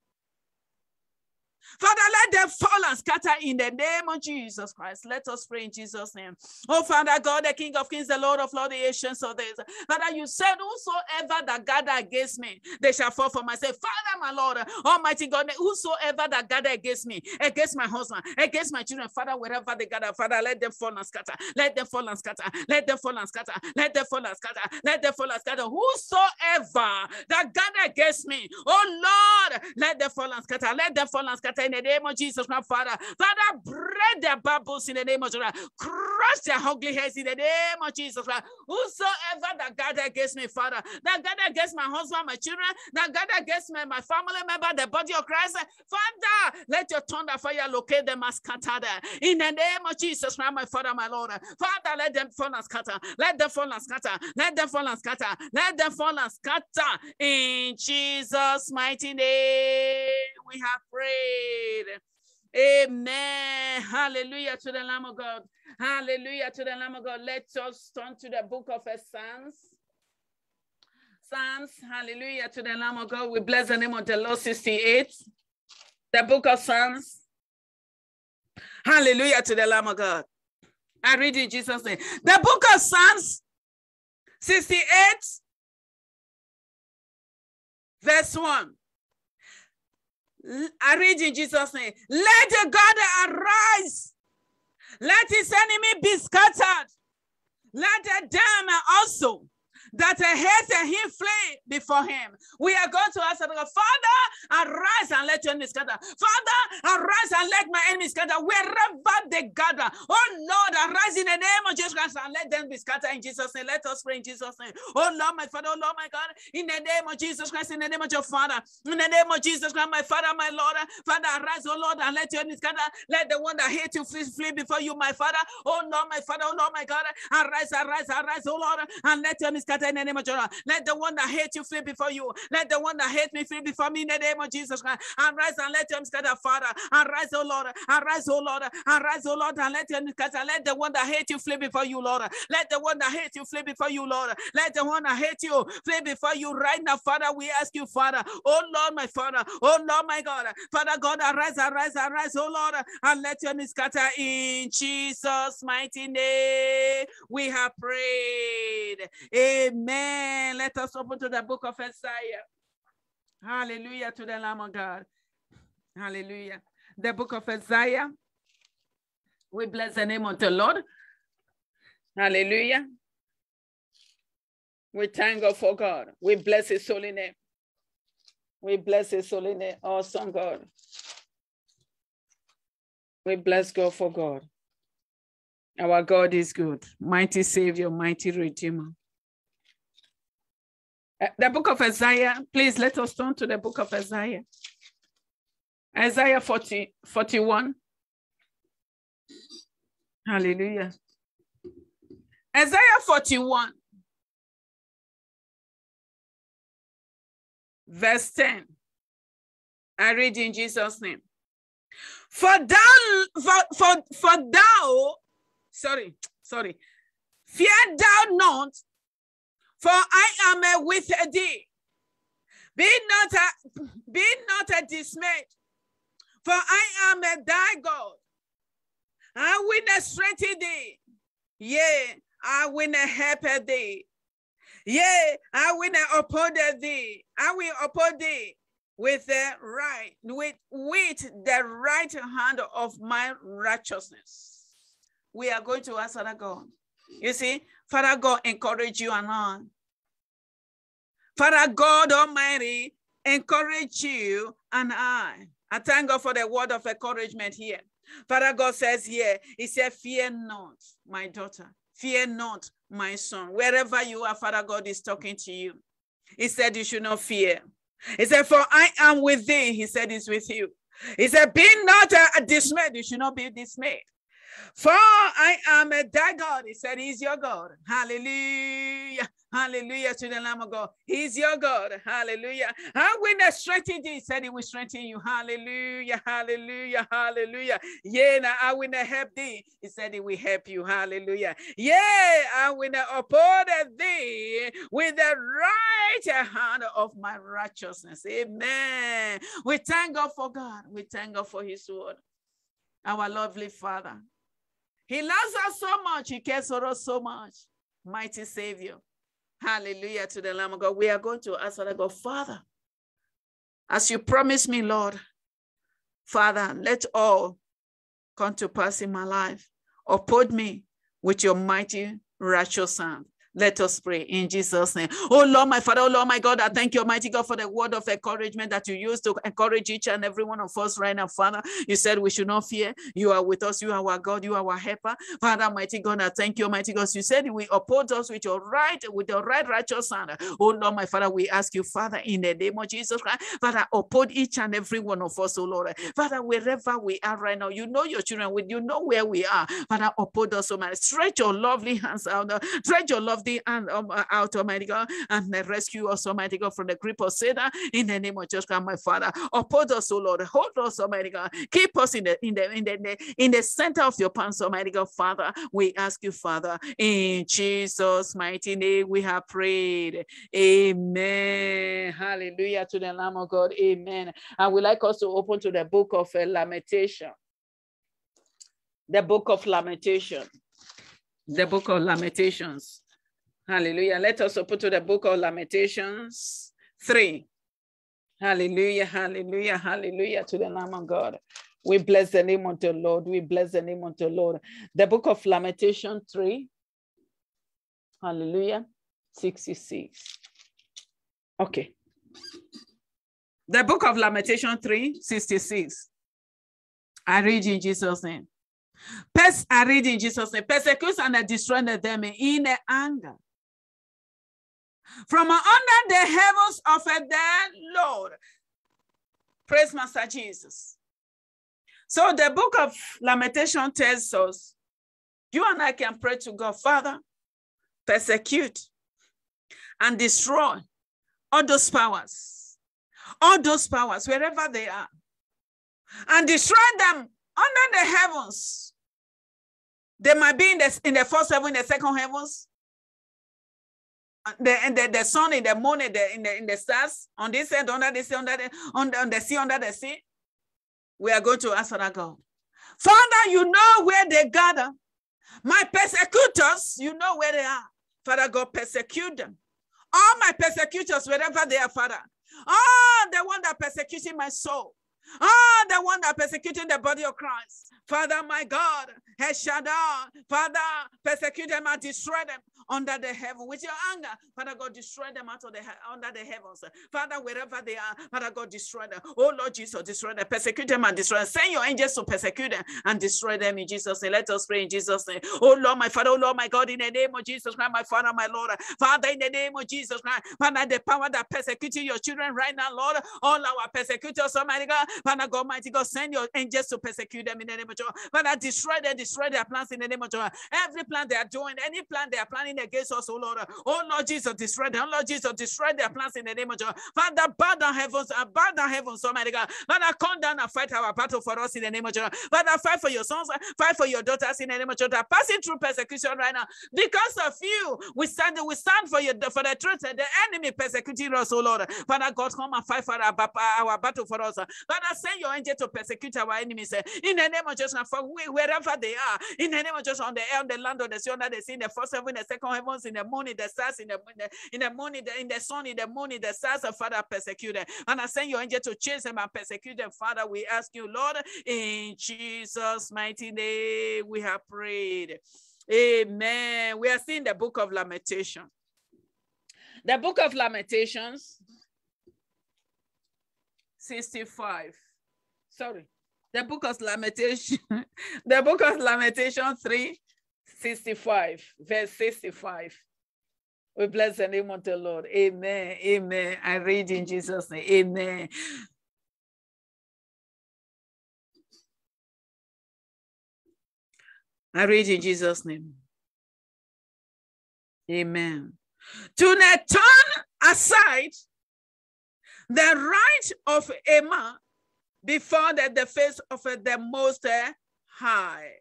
Father, let them fall and scatter in the name of Jesus Christ. Let us pray in Jesus' name. Oh, Father God, the King of Kings, the Lord of Lords, the Ancients of days. Father, you said, Whosoever that gather against me, they shall fall for myself. Father, my Lord, Almighty God, whosoever that gather against me, against my husband, against my children, Father, wherever they gather, Father, let them fall and scatter. Let them fall and scatter. Let them fall and scatter. Let them fall and scatter. Let them fall and scatter. Whosoever that gather against me, oh Lord, let them fall and scatter. Let them fall and scatter in the name of Jesus, my Father. Father, break their bubbles in the name of Jesus. Crush their ugly heads in the name of Jesus. Whosoever that gather against me, Father, that gather against my husband, my children, that gather against me, my family member, the body of Christ, Father, let your thunder fire locate them as scattered. In the name of Jesus, my Father, my Lord. Father, let them fall and scatter. Let them fall and scatter. Let them fall and scatter. Let them fall and scatter. In Jesus' mighty name, we have prayed. Amen. Hallelujah to the Lamb of God. Hallelujah to the Lamb of God. Let us turn to the book of Psalms. Psalms. Hallelujah to the Lamb of God. We bless the name of the Lord 68. The book of Psalms. Hallelujah to the Lamb of God. I read in Jesus' name. The book of Psalms 68, verse 1. I read in Jesus' name. Let the God arise. Let his enemy be scattered. Let the dam also that a hate him flee before him. We are going to ask God, Father, arise and let your enemies scatter. Father, arise and let my enemies scatter wherever they gather. Oh Lord, arise in the name of Jesus Christ and let them be scattered in Jesus' name. Let us pray in Jesus' name. Oh Lord, my Father, oh Lord, my God, in the name of Jesus Christ, in the name of your Father, in the name of Jesus Christ, my Father, my Lord, Father, arise, oh Lord, and let your enemies scatter. Let the one that hate you flee, flee before you, my Father. Oh Lord, my Father, oh Lord, my God, arise, arise, arise, oh Lord, and let your enemies scatter in the name of Jesus. Let the one that hates you flee before you. Let the one that hates me flee before me in the name of Jesus Christ. Arise and let them scatter, Father. Arise, O Lord. Arise, O Lord. Arise, O Lord, and let them scatter. Let the one that hates you flee before you, Lord. Let the one that hates you flee before you, Lord. Let the one that hates you flee before you right now, Father. We ask you, Father. Oh Lord, my Father. Oh Lord, my God. Father God, arise, arise, arise, oh Lord, and let your scatter in Jesus' mighty name. We have prayed. Amen. Let us open to the book of Isaiah. Hallelujah to the Lamb of God. Hallelujah. The book of Isaiah. We bless the name of the Lord. Hallelujah. We thank God for God. We bless his holy name. We bless his holy name. Awesome God. We bless God for God. Our God is good. Mighty Savior, mighty Redeemer. Uh, the book of Isaiah, please let us turn to the book of Isaiah. Isaiah 40, 41. Hallelujah. Isaiah 41, verse 10. I read in Jesus' name. For thou, for, for, for thou, sorry, sorry, fear thou not, for I am with thee. Be not, a, be not a dismayed, for I am thy God. I will strengthen thee. Yea, I will help thee. Yea, I will uphold thee. I will uphold thee with the right, with, with the right hand of my righteousness. We are going to ask Father God. You see, Father God encourage you and I. Father God Almighty encourage you and I. I thank God for the word of encouragement here. Father God says here, He said, Fear not, my daughter. Fear not, my son. Wherever you are, Father God is talking to you. He said, You should not fear. He said, For I am with thee. He said, He's with you. He said, Be not uh, dismayed. You should not be dismayed. For I am a thy God. He said, He's your God. Hallelujah. Hallelujah to the Lamb of God. He's your God. Hallelujah. I will not strengthen you. He said he will strengthen you. Hallelujah. Hallelujah. Hallelujah. Yeah, now I will help thee. He said he will help you. Hallelujah. Yeah, I will uphold thee with the right hand of my righteousness. Amen. We thank God for God. We thank God for his word. Our lovely Father. He loves us so much. He cares for us so much. Mighty Savior. Hallelujah to the Lamb of God. We are going to ask Father God, Father, as you promised me, Lord, Father, let all come to pass in my life. Uphold me with your mighty righteous hand. Let us pray in Jesus' name. Oh Lord, my Father, oh Lord, my God, I thank you, Almighty God, for the word of encouragement that you use to encourage each and every one of us right now, Father. You said we should not fear. You are with us. You are our God. You are our helper. Father, mighty God, I thank you, Almighty God. You said we uphold us with your right, with your right righteous hand. Oh Lord, my Father, we ask you, Father, in the name of Jesus Christ, Father, uphold each and every one of us, oh Lord. Father, wherever we are right now, you know your children, you know where we are. Father, uphold us, oh man. Stretch your lovely hands out. Stretch your love thee and um, out, Almighty God, and rescue us, Almighty God, from the grip of Satan in the name of Jesus Christ, my Father. Uphold us, O Lord. Hold us, Almighty God. Keep us in the in the in the in the center of your pants, Almighty God, Father. We ask you, Father, in Jesus' mighty name, we have prayed. Amen. Hallelujah to the Lamb of God. Amen. I would like us to open to the book of uh, Lamentation. The book of Lamentation. The book of Lamentations. Hallelujah. Let us open to the book of Lamentations 3. Hallelujah, hallelujah, hallelujah to the Lamb of God. We bless the name of the Lord. We bless the name of the Lord. The book of Lamentation 3. Hallelujah. 66. Okay. The book of Lamentation 3, 66. I read in Jesus' name. Pers- I read in Jesus' name. Persecute and destroy them in anger. From under the heavens of the Lord. Praise Master Jesus. So the book of Lamentation tells us, you and I can pray to God, Father, persecute and destroy all those powers, all those powers, wherever they are, and destroy them under the heavens. They might be in the, in the first heaven, in the second heavens, the, the, the sun in the moon in the, in the in the stars on this end under the sea under the on the, on the sea under the sea we are going to answer that god. Father you know where they gather. My persecutors you know where they are. Father god persecute them. All my persecutors wherever they are father. Oh the one that persecuting my soul. Ah, the one that persecuting the body of Christ. Father, my God, Heshada, Father, persecute them and destroy them under the heaven with your anger. Father God, destroy them out of the under the heavens. Father, wherever they are, Father God, destroy them. Oh Lord Jesus, destroy them, persecute them and destroy them. Send your angels to persecute them and destroy them in Jesus' name. Let us pray in Jesus' name. Oh Lord, my Father, oh Lord, my God, in the name of Jesus Christ, my Father, my Lord. Father, in the name of Jesus Christ, Father, the power that persecuting your children right now, Lord, all our persecutors, Almighty God, Father God, mighty God, send your angels to persecute them in the name of Jesus. Father, destroy them, destroy their plans in the name of Jesus. Every plan they are doing, any plan they are planning against us, oh Lord. Oh Lord Jesus, destroy them. Lord Jesus, destroy their plans in the name of Jesus. Father, bow down heavens, uh, bow down heavens, Almighty God. Father, come down and fight our battle for us in the name of Jesus. Father, fight for your sons, fight for your daughters in the name of Jesus. Passing through persecution right now. Because of you, we stand, we stand for you for the truth. And the enemy persecuting us, oh Lord. Father God, come and fight for our, our battle for us. Father, send your angel to persecute our enemies eh, in the name of Jesus. For wherever they are, in the name of Jesus, on the air, on the land, on the sea, under the sea, in the first heaven, the second heavens, in the moon, in the stars, in the in the, in the moon, in the, sun, in the moon, in the stars, of Father, persecute them. And I send your angel to chase them and persecute them. Father, we ask you, Lord, in Jesus' mighty name, we have prayed. Amen. We are seeing the book of Lamentation. The book of Lamentations, 65. Sorry. The book of Lamentation, (laughs) the book of Lamentation 3, 65, verse 65. We bless the name of the Lord. Amen. Amen. I read in Jesus' name. Amen. I read in Jesus' name. Amen. To turn aside the right of a man before the, the face of the most high.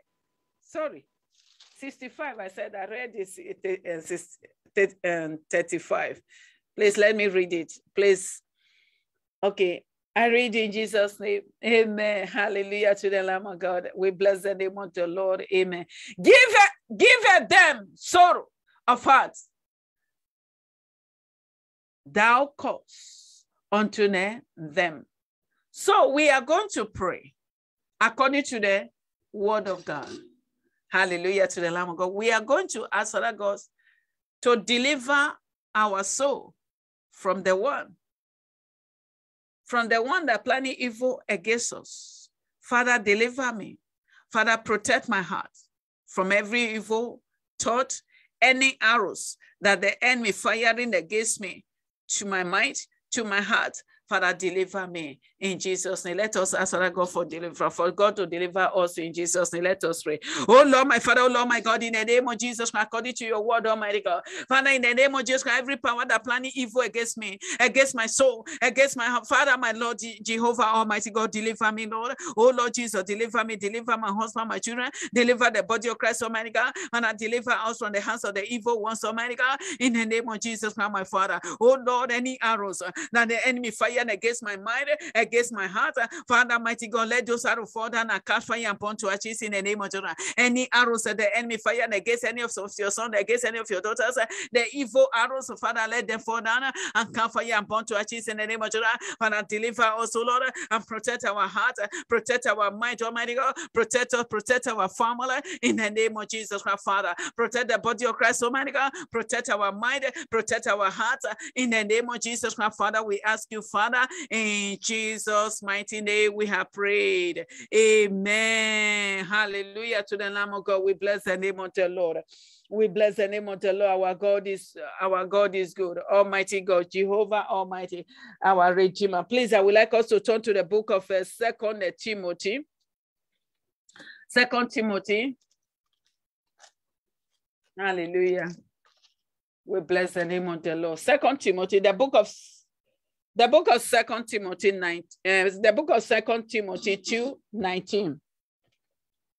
Sorry, 65. I said I read this uh, 35. Please let me read it. Please. Okay. I read in Jesus' name. Amen. Hallelujah to the Lamb of God. We bless the name of the Lord. Amen. Give give them sorrow of heart. Thou cause unto them. So we are going to pray according to the word of God. Hallelujah to the Lamb of God. We are going to ask other God to deliver our soul from the one, from the one that planning evil against us. Father, deliver me. Father, protect my heart from every evil thought, any arrows that the enemy firing against me, to my mind, to my heart. Father, deliver me in Jesus' name. Let us ask Father God for deliver, for God to deliver us in Jesus' name. Let us pray. Oh Lord, my Father, oh Lord, my God, in the name of Jesus, according to your word, Almighty God. Father, in the name of Jesus, every power that planning evil against me, against my soul, against my Father, my Lord Jehovah Almighty God, deliver me, Lord. Oh Lord Jesus, deliver me, deliver my husband, my children, deliver the body of Christ, Almighty God, and I deliver us from the hands of the evil ones, Almighty God, in the name of Jesus, my Father. Oh Lord, any arrows that the enemy fire against my mind, against my heart. Father, mighty God, let those arrows fall down and catch fire upon to achieve in the name of Jesus. Any arrows that the enemy fire against any of your sons, against any of your daughters, the evil arrows, Father, let them fall down and catch fire upon to achieve in the name of Jesus. Father, deliver us, Lord, and protect our heart, protect our mind, Almighty God, protect us, protect our family in the name of Jesus, my Father. Protect the body of Christ, Almighty God, protect our mind, protect our heart in the name of Jesus, my Father. We ask you, Father, in Jesus' mighty name, we have prayed. Amen. Hallelujah to the Lamb of God. We bless the name of the Lord. We bless the name of the Lord. Our God is our God is good. Almighty God, Jehovah Almighty, our Redeemer. Please, I would like us to turn to the book of uh, Second Timothy. Second Timothy. Hallelujah. We bless the name of the Lord. Second Timothy, the book of the book of Second Timothy 9, uh, the book of Second Timothy 2, 19.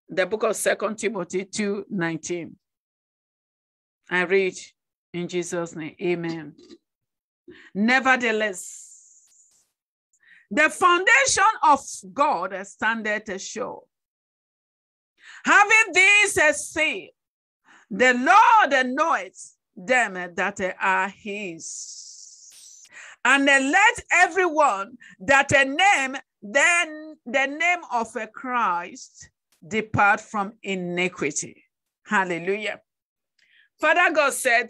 The book of Second Timothy 2, 19. I read in Jesus' name. Amen. Nevertheless, the foundation of God standeth sure. Having this as say, the Lord knoweth them that are his and let everyone that a name then the name of a Christ depart from iniquity. Hallelujah. Father God said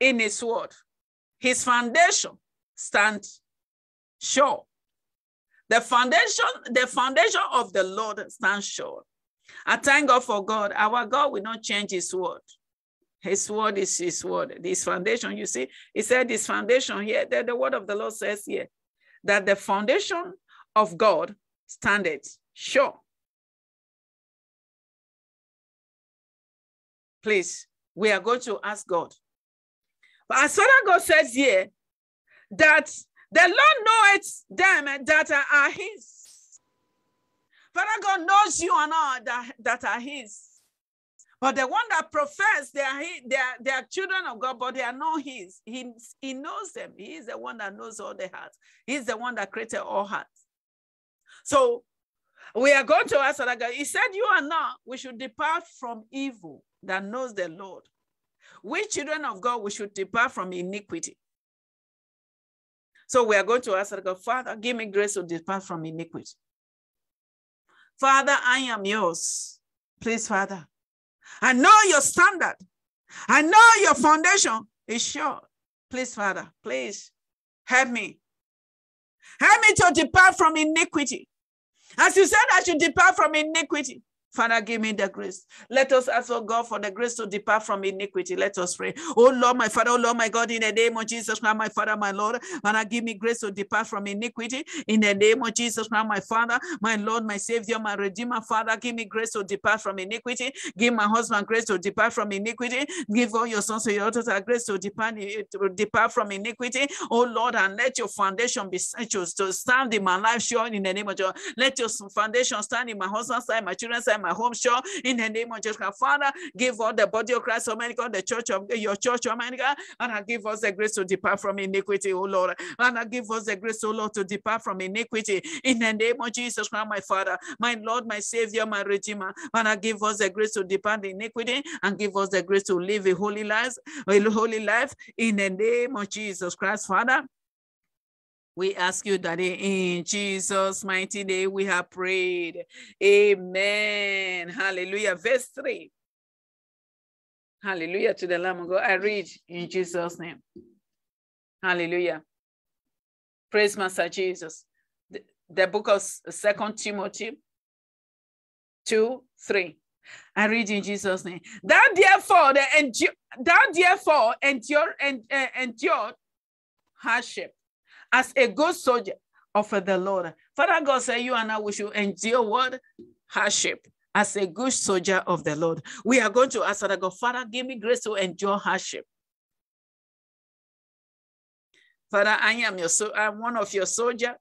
in his word, his foundation stands sure. The foundation, the foundation of the Lord stands sure. I thank God for God. Our God will not change his word. His word is his word. This foundation, you see, he said this foundation here, the, the word of the Lord says here, that the foundation of God standeth sure. Please, we are going to ask God. But as Father God says here, that the Lord knoweth them that are his. Father God knows you and all that, that are his. But the one that profess they are, they are, they are children of God, but they are not his. He, he knows them. He is the one that knows all the hearts. He's the one that created all hearts. So we are going to ask that God. He said, You are not, we should depart from evil that knows the Lord. We children of God, we should depart from iniquity. So we are going to ask God, Father, give me grace to depart from iniquity. Father, I am yours. Please, Father, I know your standard. I know your foundation is sure. Please, Father, please help me. Help me to depart from iniquity. As you said, I should depart from iniquity. Father, give me the grace. Let us ask for God for the grace to depart from iniquity. Let us pray. Oh Lord, my Father, oh Lord, my God, in the name of Jesus Christ, my Father, my Lord, Father, give me grace to depart from iniquity. In the name of Jesus Christ, my Father, my Lord, my Savior, my Redeemer, Father, give me grace to depart from iniquity. Give my husband grace to depart from iniquity. Give all your sons and your daughters grace to depart, to depart from iniquity. Oh Lord, and let your foundation be set to stand in my life, sure, in the name of Jesus. Let your foundation stand in my husband's side, my children's side, my home sure in the name of Jesus. Christ. Father, give all the body of Christ, Almighty God, the church of your church, Almighty God, and I give us the grace to depart from iniquity, oh Lord. And I give us the grace, oh Lord, to depart from iniquity in the name of Jesus Christ, my Father, my Lord, my Savior, my Redeemer. And I give us the grace to depart iniquity and give us the grace to live a holy life, a holy life in the name of Jesus Christ, Father. We ask you, Daddy, in Jesus' mighty name we have prayed. Amen. Hallelujah. Verse 3. Hallelujah to the Lamb of God. I read in Jesus' name. Hallelujah. Praise Master Jesus. The, the book of Second Timothy 2, 3. I read in Jesus' name. That therefore, the endure, that therefore endure and uh, endure hardship as a good soldier of the Lord. Father God said, You and I, we should endure what? Hardship as a good soldier of the Lord. We are going to ask Father God, Father, give me grace to endure hardship. Father, I am your so I'm one of your soldier.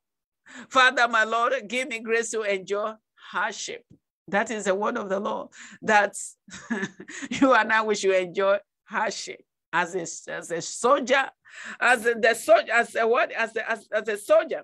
Father, my Lord, give me grace to endure hardship. That is the word of the Lord. That (laughs) you and I we should enjoy hardship as a, as a soldier, as the soldier, as a what, as a, as, as a soldier,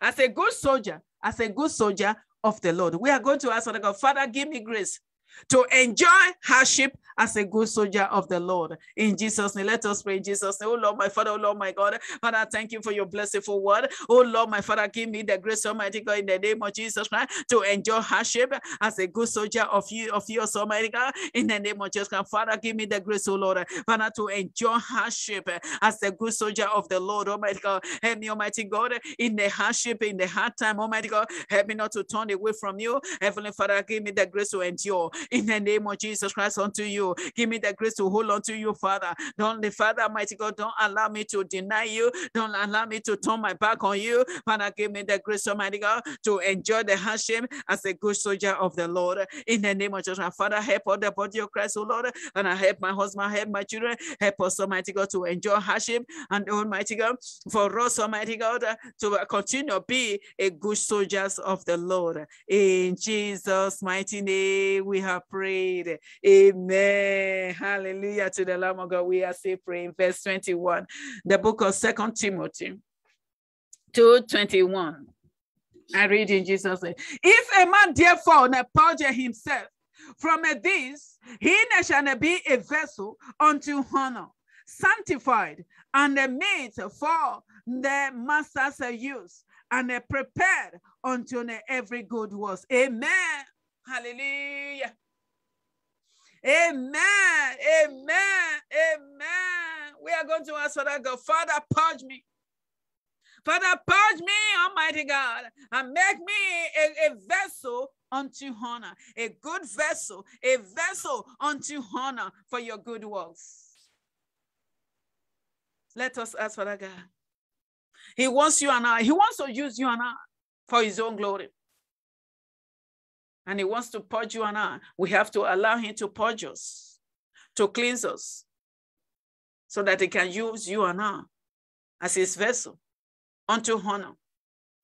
as a good soldier, as a good soldier of the Lord. We are going to ask God, Father, give me grace to enjoy hardship as a good soldier of the Lord. In Jesus' name, let us pray in Jesus' name. Oh Lord, my Father, oh Lord, my God. Father, thank you for your blessed word. Oh Lord, my Father, give me the grace, Almighty God, in the name of Jesus Christ, to enjoy hardship as a good soldier of you, of yours, Almighty God. In the name of Jesus Christ, Father, give me the grace, oh Lord, Father, to enjoy hardship as a good soldier of the Lord, Almighty God. Help me, Almighty God, in the hardship, in the hard time, Almighty God. Help me not to turn away from you. Heavenly Father, give me the grace to endure in the name of Jesus Christ unto you. Give me the grace to hold on to you, Father. Don't the Father, mighty God, don't allow me to deny you. Don't allow me to turn my back on you. Father, give me the grace, Almighty God, to enjoy the hardship as a good soldier of the Lord. In the name of Jesus, Father, help all the body of Christ, oh Lord, and I help my husband, help my children, help us, Almighty God, to enjoy hardship and Almighty God, for us, Almighty God, to continue to be a good soldiers of the Lord. In Jesus' mighty name, we have prayed. Amen. Hallelujah to the Lamb of God. We are still praying. Verse 21, the book of Second Timothy 2:21. I read in Jesus' name. If a man therefore purge himself from this, he shall be a vessel unto honor, sanctified, and meet for the master's use, and prepared unto every good work. Amen. Hallelujah. Amen. Amen. Amen. We are going to ask for that God. Father, purge me. Father, purge me, Almighty God, and make me a, a vessel unto honor, a good vessel, a vessel unto honor for your good works. Let us ask for that God. He wants you and I, he wants to use you and I for his own glory and he wants to purge you and I, we have to allow him to purge us, to cleanse us, so that he can use you and I as his vessel unto honor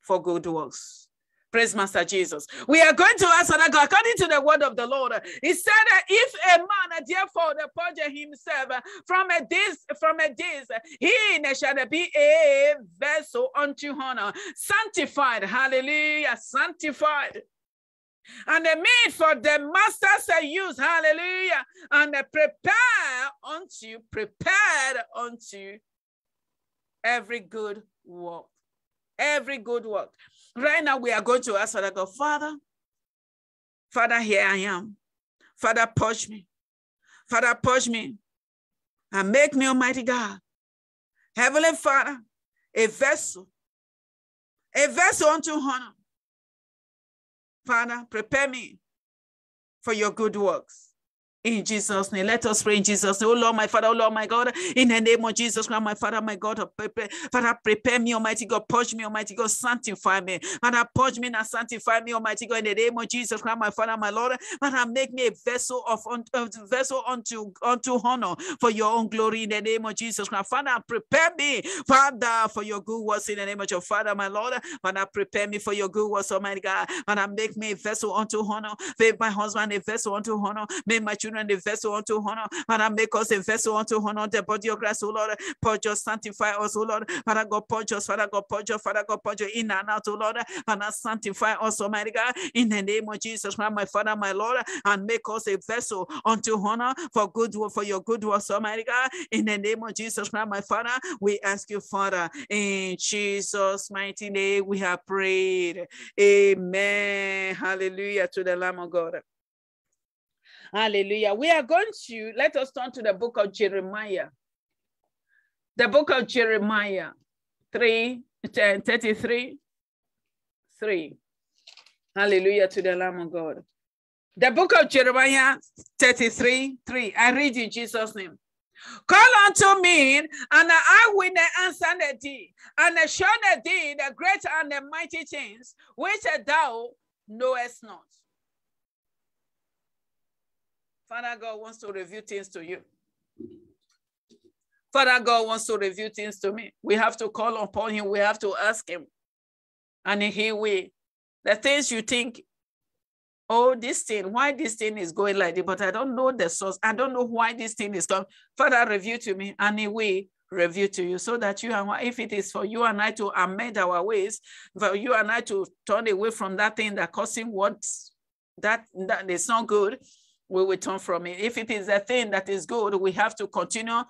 for good works. Praise Master Jesus. We are going to answer that according to the word of the Lord. He said that if a man therefore the purge himself from a this from a this, he shall be a vessel unto honor, sanctified. Hallelujah, sanctified and the made for the masters to use, hallelujah, and they prepare unto, prepared unto every good work. Every good work. Right now, we are going to ask Father God, Father, Father, here I am. Father, push me. Father, push me and make me Almighty God. Heavenly Father, a vessel, a vessel unto honor Father, prepare me for your good works. In Jesus' name, let us pray in Jesus' name. Oh Lord, my Father, oh Lord, my God, in the name of Jesus Christ, my Father, my God, oh, prepare, Father, prepare me, Almighty God, purge me, Almighty God, sanctify me. Father, purge me and sanctify me, Almighty God, in the name of Jesus Christ, my Father, my Lord. Father, make me a vessel of a vessel unto unto honor for your own glory in the name of Jesus Christ. Father, prepare me, Father, for your good works in the name of your Father, my Lord. Father, prepare me for your good works, Almighty God. Father, make me a vessel unto honor. Make my husband a vessel unto honor. Make my children children a vessel unto honor. Father, make us a vessel unto honor the body of Christ, oh Lord. Purge us, sanctify us, oh Lord. Father God, purge us, Father God, purge us, Father God, purge us in and out, oh Lord. Father, sanctify us, Almighty God, in the name of Jesus, my Father, my Lord, and make us a vessel unto honor for good for your good works, Almighty God. In the name of Jesus, my Father, we ask you, Father, in Jesus' mighty name, we have prayed. Amen. Hallelujah to the Lamb of God. Hallelujah. We are going to, let us turn to the book of Jeremiah. The book of Jeremiah 3, 10, 33, 3. Hallelujah to the Lamb of God. The book of Jeremiah 33, 3. I read in Jesus' name. Call unto me, and I will answer thee, and show thee the great and the mighty things which thou knowest not. Father God wants to reveal things to you. Father God wants to reveal things to me. We have to call upon him. We have to ask him. And he will. The things you think, oh, this thing, why this thing is going like this, but I don't know the source. I don't know why this thing is coming. Father, reveal to me, and he will reveal to you so that you and if it is for you and I to amend our ways, for you and I to turn away from that thing that causing what that that is not good, we will turn from it. If it is a thing that is good, we have to continue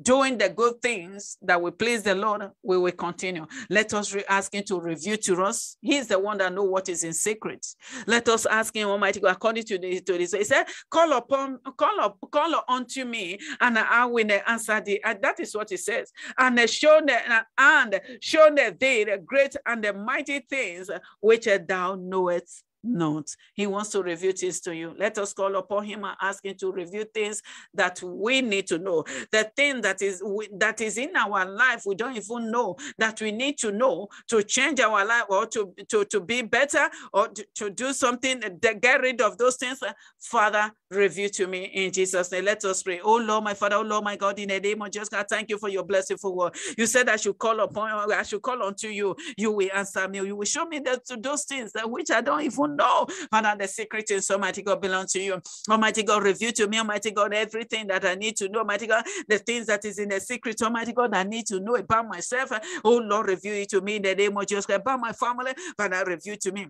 doing the good things that will please the Lord, we will continue. Let us ask him to reveal to us. He's the one that know what is in secret. Let us ask him, Almighty God, according to this. To this. He said, call upon, call up, call unto me, and I will answer thee. And that is what he says. And show the, and show the thee the great and the mighty things which thou knowest not. He wants to reveal things to you. Let us call upon him and ask him to reveal things that we need to know. The thing that is that is in our life, we don't even know that we need to know to change our life or to, to, to be better or to, to do something, uh, to get rid of those things. Father, reveal to me in Jesus' name. Let us pray. Oh Lord, my Father, oh Lord, my God, in the name of Jesus, God, thank you for your blessing for word. You said I should call upon, I should call unto you. You will answer me. You will show me that to those things that which I don't even know. Father, the secret is Almighty God belongs to you. Almighty God, reveal to me, Almighty God, everything that I need to know. Almighty God, the things that is in the secret, Almighty God, I need to know about myself. Oh Lord, reveal it to me in the name of Jesus. About my family, Father, reveal to me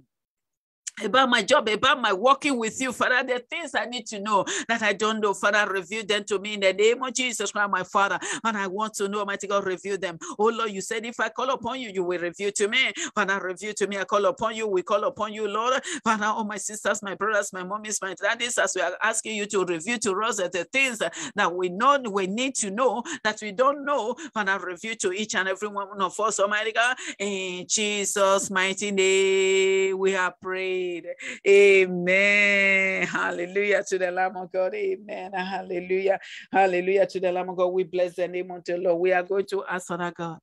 about my job, about my working with you, Father, the things I need to know that I don't know, Father, reveal them to me in the name of Jesus Christ, my Father. And I want to know, Almighty God, reveal them. Oh Lord, you said if I call upon you, you will reveal to me. Father, reveal to me. I call upon you. We call upon you, Lord. Father, all my sisters, my brothers, my mommies, my daddies, as we are asking you to reveal to us the things that we know, we need to know that we don't know. Father, reveal to each and every one of us, Almighty God. In Jesus' mighty name, we have prayed Amen. Hallelujah to the Lamb of God. Amen. Hallelujah. Hallelujah to the Lamb of God. We bless the name of the Lord. We are going to ask Father God.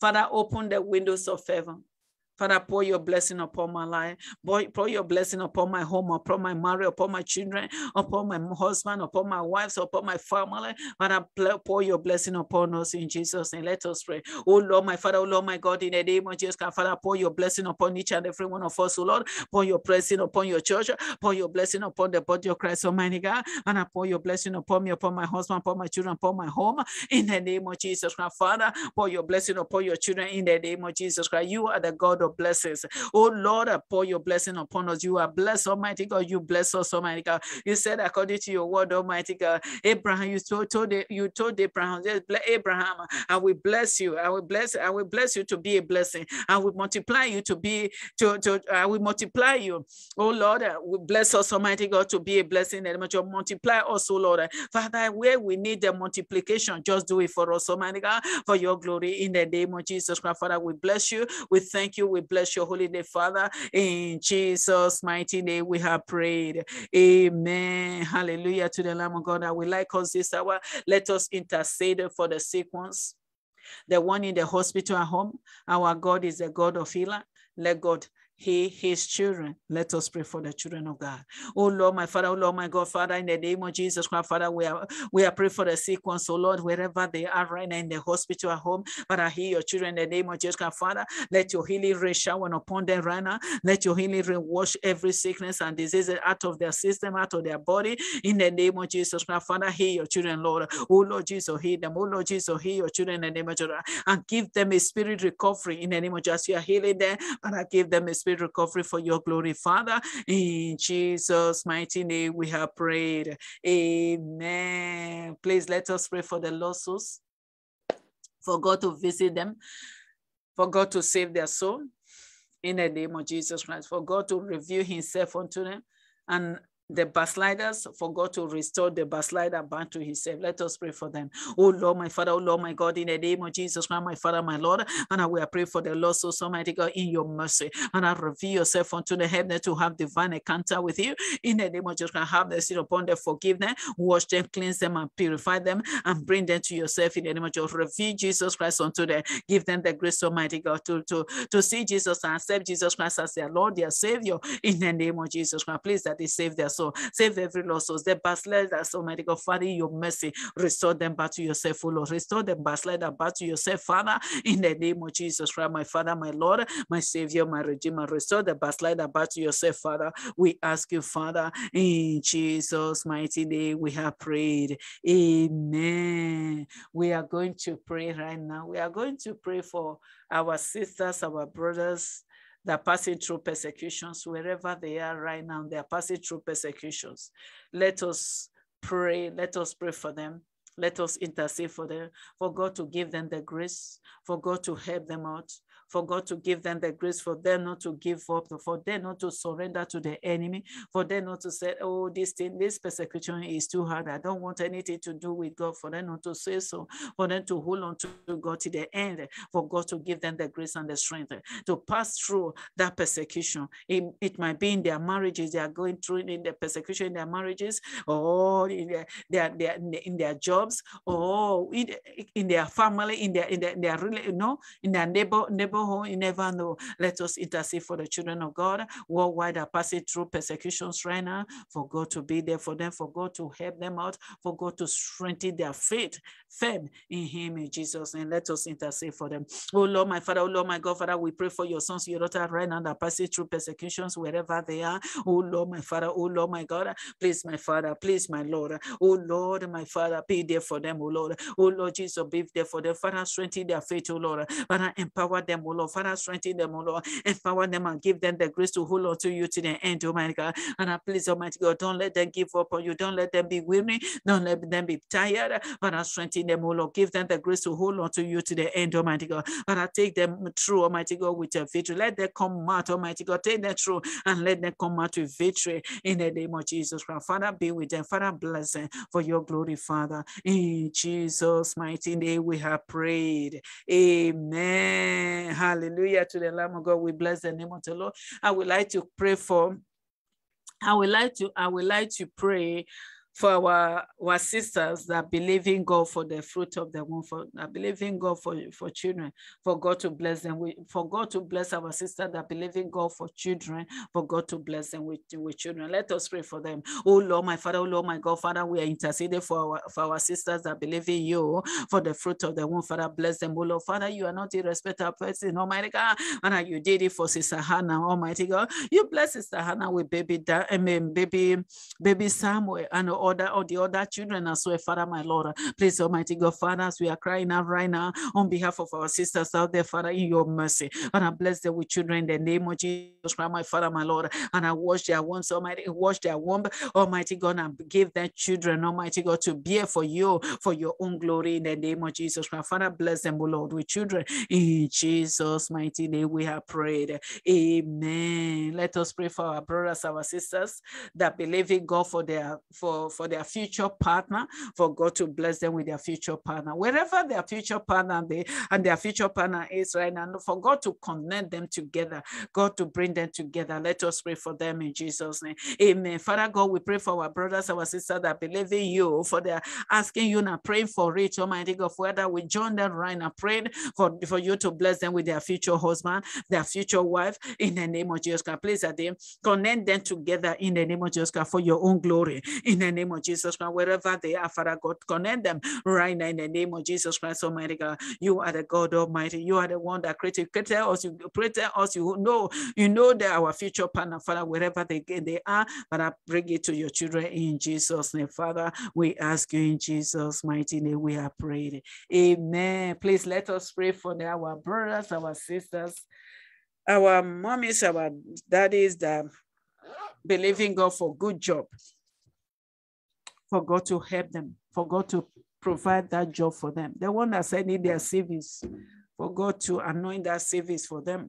Father, open the windows of heaven. Father, pour your blessing upon my life. Pour your blessing upon my home, upon my marriage, upon my children, upon my husband, upon my wives, upon my family. Father, pour your blessing upon us in Jesus' name. Let us pray. Oh Lord, my Father, oh Lord, my God, in the name of Jesus, Father, pour your blessing upon each and every one of us, oh Lord. Pour your blessing upon your church. Pour your blessing upon the body of Christ, Almighty God. And I pour your blessing upon me, upon my husband, upon my children, upon my home. In the name of Jesus Christ, Father, pour your blessing upon your children. In the name of Jesus Christ, you are the God of blessings. Oh Lord, pour your blessing upon us. You are blessed, Almighty God. You bless us, Almighty God. You said according to your word, Almighty God. Abraham, you told, told you told Abraham, Abraham, I will bless you. I will bless, I will bless you to be a blessing. I will multiply you to be to to I will multiply you. Oh Lord, we bless us, Almighty God, to be a blessing and multiply us, oh Lord. Father, where we need the multiplication, just do it for us, Almighty God, for your glory in the name of Jesus Christ. Father, we bless you. We thank you. We bless your holy name, Father. In Jesus' mighty name, we have prayed. Amen. Hallelujah to the Lamb of God. I would like us this hour. Let us intercede for the sick ones the one in the hospital at home. Our God is a God of healer. Let God he, his children. Let us pray for the children of God. Oh Lord, my Father, oh Lord, my God, Father, in the name of Jesus Christ, Father, we are we are praying for the sick ones, oh Lord, wherever they are right now in the hospital at home. But I hear your children in the name of Jesus Christ, Father. Let your healing rain shower upon them right now. Let your healing rain wash every sickness and disease out of their system, out of their body. In the name of Jesus Christ, Father, heal your children, Lord. Oh Lord Jesus, heal them. Oh Lord Jesus, heal your children in the name of Jesus. And give them a spirit recovery in the name of Jesus. You are healing them, and I give them a spirit recovery for your glory, Father. In Jesus' mighty name, we have prayed. Amen. Please let us pray for the lost souls, for God to visit them, for God to save their soul. In the name of Jesus Christ, for God to reveal Himself unto them and the backsliders, for God to restore the backslider back to himself. Let us pray for them. Oh Lord, my Father, oh Lord, my God, in the name of Jesus Christ, my Father, my Lord, and I will pray for the lost so Almighty God, in your mercy, and I reveal yourself unto the heaven to have divine encounter with you. In the name of Jesus Christ, have mercy upon them, forgive them, wash them, cleanse them, and purify them, and bring them to yourself in the name of Jesus. Reveal Jesus Christ unto them. Give them the grace, Almighty God, to, to, to see Jesus and accept Jesus Christ as their Lord, their Savior, in the name of Jesus Christ. Please that they save their Save every lost soul. The backsliders, Almighty God, Father, your mercy, restore them back to yourself, O Lord. Restore them backslider back to yourself, Father, in the name of Jesus Christ, my Father, my Lord, my Savior, my Redeemer. Restore the backslider back to yourself, Father. We ask you, Father, in Jesus' mighty name, we have prayed. Amen. We are going to pray right now. We are going to pray for our sisters, our brothers, they're passing through persecutions wherever they are right now. They're passing through persecutions. Let us pray. Let us pray for them. Let us intercede for them, for God to give them the grace, for God to help them out, for God to give them the grace, for them not to give up, for them not to surrender to the enemy, for them not to say, oh, this thing, this persecution is too hard. I don't want anything to do with God, for them not to say so, for them to hold on to God to the end, for God to give them the grace and the strength to pass through that persecution. It, it might be in their marriages, they are going through in the persecution in their marriages, or in their, their, their in their jobs, or in, in their family, in their in their, in their you know, in their neighbor neighbor home, you never know. Let us intercede for the children of God worldwide are passing through persecutions right now, for God to be there for them, for God to help them out, for God to strengthen their faith, firm in Him, in Jesus. And let us intercede for them. Oh Lord, my Father, oh Lord, my God, Father, we pray for your sons, your daughter right now that passing through persecutions wherever they are. Oh Lord, my Father, oh Lord, my God, please, my Father, please, my Lord. Oh Lord, my Father, be there for them, oh Lord. Oh Lord Jesus, be there for them. Father, strengthen their faith, oh Lord. Father, empower them, oh Lord. Father, strengthen them, oh Lord. (laughs) Empower them and give them the grace to hold on to you to the end, my God. And I please, Almighty God, don't let them give up on you. Don't let them be weary. Don't let them be tired. Father, strengthen them, oh Lord. Give them the grace to hold on to you to the end, Almighty God. Father, take them through, Almighty God, with your victory. Let them come out, Almighty God. Take them through and let them come out with victory in the name of Jesus Christ. Father, be with them. Father, bless them for your glory, Father. In Jesus' mighty name, we have prayed. Amen. Hallelujah to the Lamb of God. We bless the name of the Lord. I would like to pray for. I would like to. I would like to pray for our, our sisters that believe in God for the fruit of the womb, for that believe in God for, for children, for God to bless them, we, for God to bless our sisters that believe in God for children, for God to bless them with, with children. Let us pray for them. Oh Lord, my Father, oh Lord, my God, Father, we are interceding for our, for our sisters that believe in you for the fruit of the womb. Father, bless them. Oh Lord, Father, you are not a respected person, Almighty God. And you did it for Sister Hannah, Almighty God. You bless Sister Hannah with baby, I mean, baby, baby Samuel and other or the other children as well, Father, my Lord. Please, Almighty God, Father, as we are crying out right now on behalf of our sisters out there, Father, in your mercy. And I bless them with children in the name of Jesus Christ, my Father, my Lord. And I wash their wombs, Almighty, wash their womb, Almighty God, and give their children, Almighty God, to bear for you, for your own glory in the name of Jesus Christ. Father, bless them, O Lord, with children. In Jesus' mighty name, we have prayed. Amen. Let us pray for our brothers, our sisters that believe in God for their for for their future partner, for God to bless them with their future partner. Wherever their future partner they and their future partner is right now, for God to connect them together, God to bring them together. Let us pray for them in Jesus' name. Amen. Father God, we pray for our brothers, our sisters that believe in you, for their asking you now, praying for rich, Almighty God, whether we join them right now, praying for, for you to bless them with their future husband, their future wife, in the name of Jesus Christ. Please, that they connect them together in the name of Jesus Christ for your own glory, in the name of Jesus Christ, wherever they are, Father God, connect them right now in the name of Jesus Christ, Almighty God. You are the God Almighty. You are the one that created, created us. You created us. You know, you know that our future partner, Father, wherever they they are. But I bring it to your children in Jesus' name, Father. We ask you in Jesus' mighty name. We are praying. Amen. Please let us pray for our brothers, our sisters, our mommies, our daddies that believe in God for good job for God to help them, for God to provide that job for them. The one that's sending their service, for God to anoint that service for them.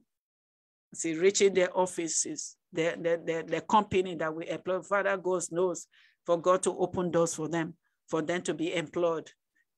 See, reaching their offices, the, the, the, the company that we employ. Father, God knows for God to open doors for them, for them to be employed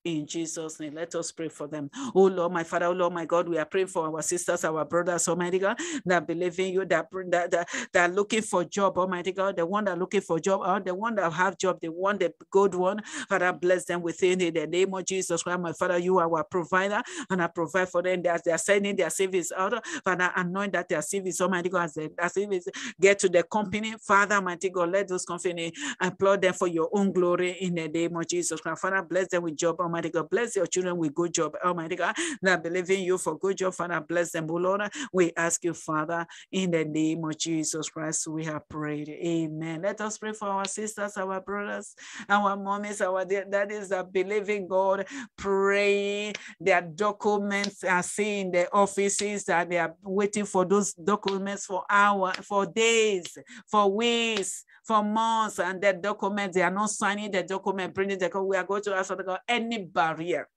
in Jesus' name. Let us pray for them. Oh Lord, my Father, oh Lord, my God, we are praying for our sisters, our brothers, Almighty God, that believe in you, that, that, that, that are looking for job, Almighty God, the one that looking for job, or the one that have job, the one, the good one. Father, bless them within in the name of Jesus Christ. My Father, you are our provider, and I provide for them as they are sending their service out. Father, anoint that their service, Almighty God, as their service get to the company. Father, Almighty God, let those company employ them for your own glory in the name of Jesus Christ. Father, bless them with job, Almighty God. Bless your children with good job, Almighty God. That believe in you for good job, Father. Bless them, O Lord. We ask you, Father, in the name of Jesus Christ, we have prayed. Amen. Let us pray for our sisters, our brothers, our mommies, our daddies that believe in God, pray. Their documents are seeing the offices that they are waiting for those documents for hours, for days, for weeks, for months, and the documents, they are not signing the document, printing the we are going to ask God any barrier.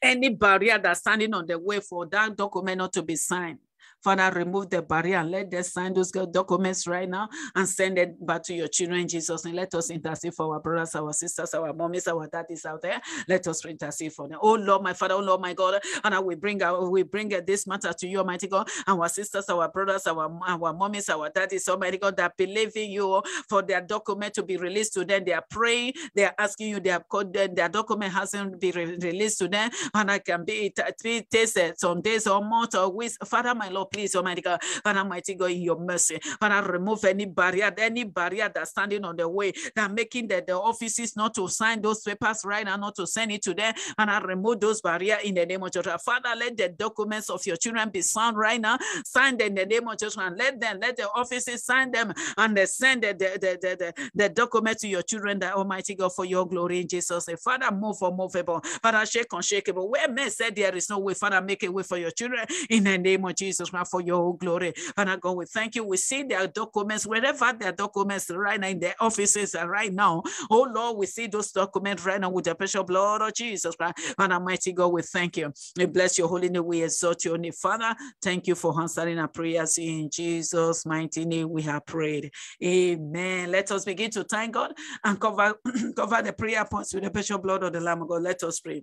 Any barrier that's standing on the way for that document not to be signed. Father, remove the barrier and let them sign those documents right now and send it back to your children, Jesus. And let us intercede for our brothers, our sisters, our mommies, our daddies out there. Let us intercede for them. Oh Lord, my Father, oh Lord, my God. And I will bring our, we bring this matter to you, Almighty God. Our sisters, our brothers, our, our mommies, our daddies, Almighty God, that believe in you for their document to be released to them. They are praying, they are asking you, their, their document hasn't been released to them. And I can be, it takes eh, some days or months or weeks. Father, my Lord, please, Almighty God, Father, Almighty God, in your mercy, Father, remove any barrier, any barrier that's standing on the way, that making the, the offices not to sign those papers right now, not to send it to them, and I remove those barriers in the name of Jesus. Father, let the documents of your children be signed right now, signed in the name of Jesus, and let them, let the offices sign them, and they send the, the, the, the, the, the document to your children, that Almighty God, for your glory in Jesus' name. Father, move unmovable. Father, shake unshakable. Where men said there is no way, Father, make a way for your children in the name of Jesus for your glory. And I go, we thank you. We see their documents, wherever their documents right now in their offices are right now. Oh Lord, we see those documents right now with the precious blood of Jesus Christ. And Almighty God, we thank you. We bless your holy name. We exalt your name. Father, thank you for answering our prayers in Jesus' mighty name. We have prayed. Amen. Let us begin to thank God and cover, (clears throat) cover the prayer points with the precious blood of the Lamb of God. Let us pray.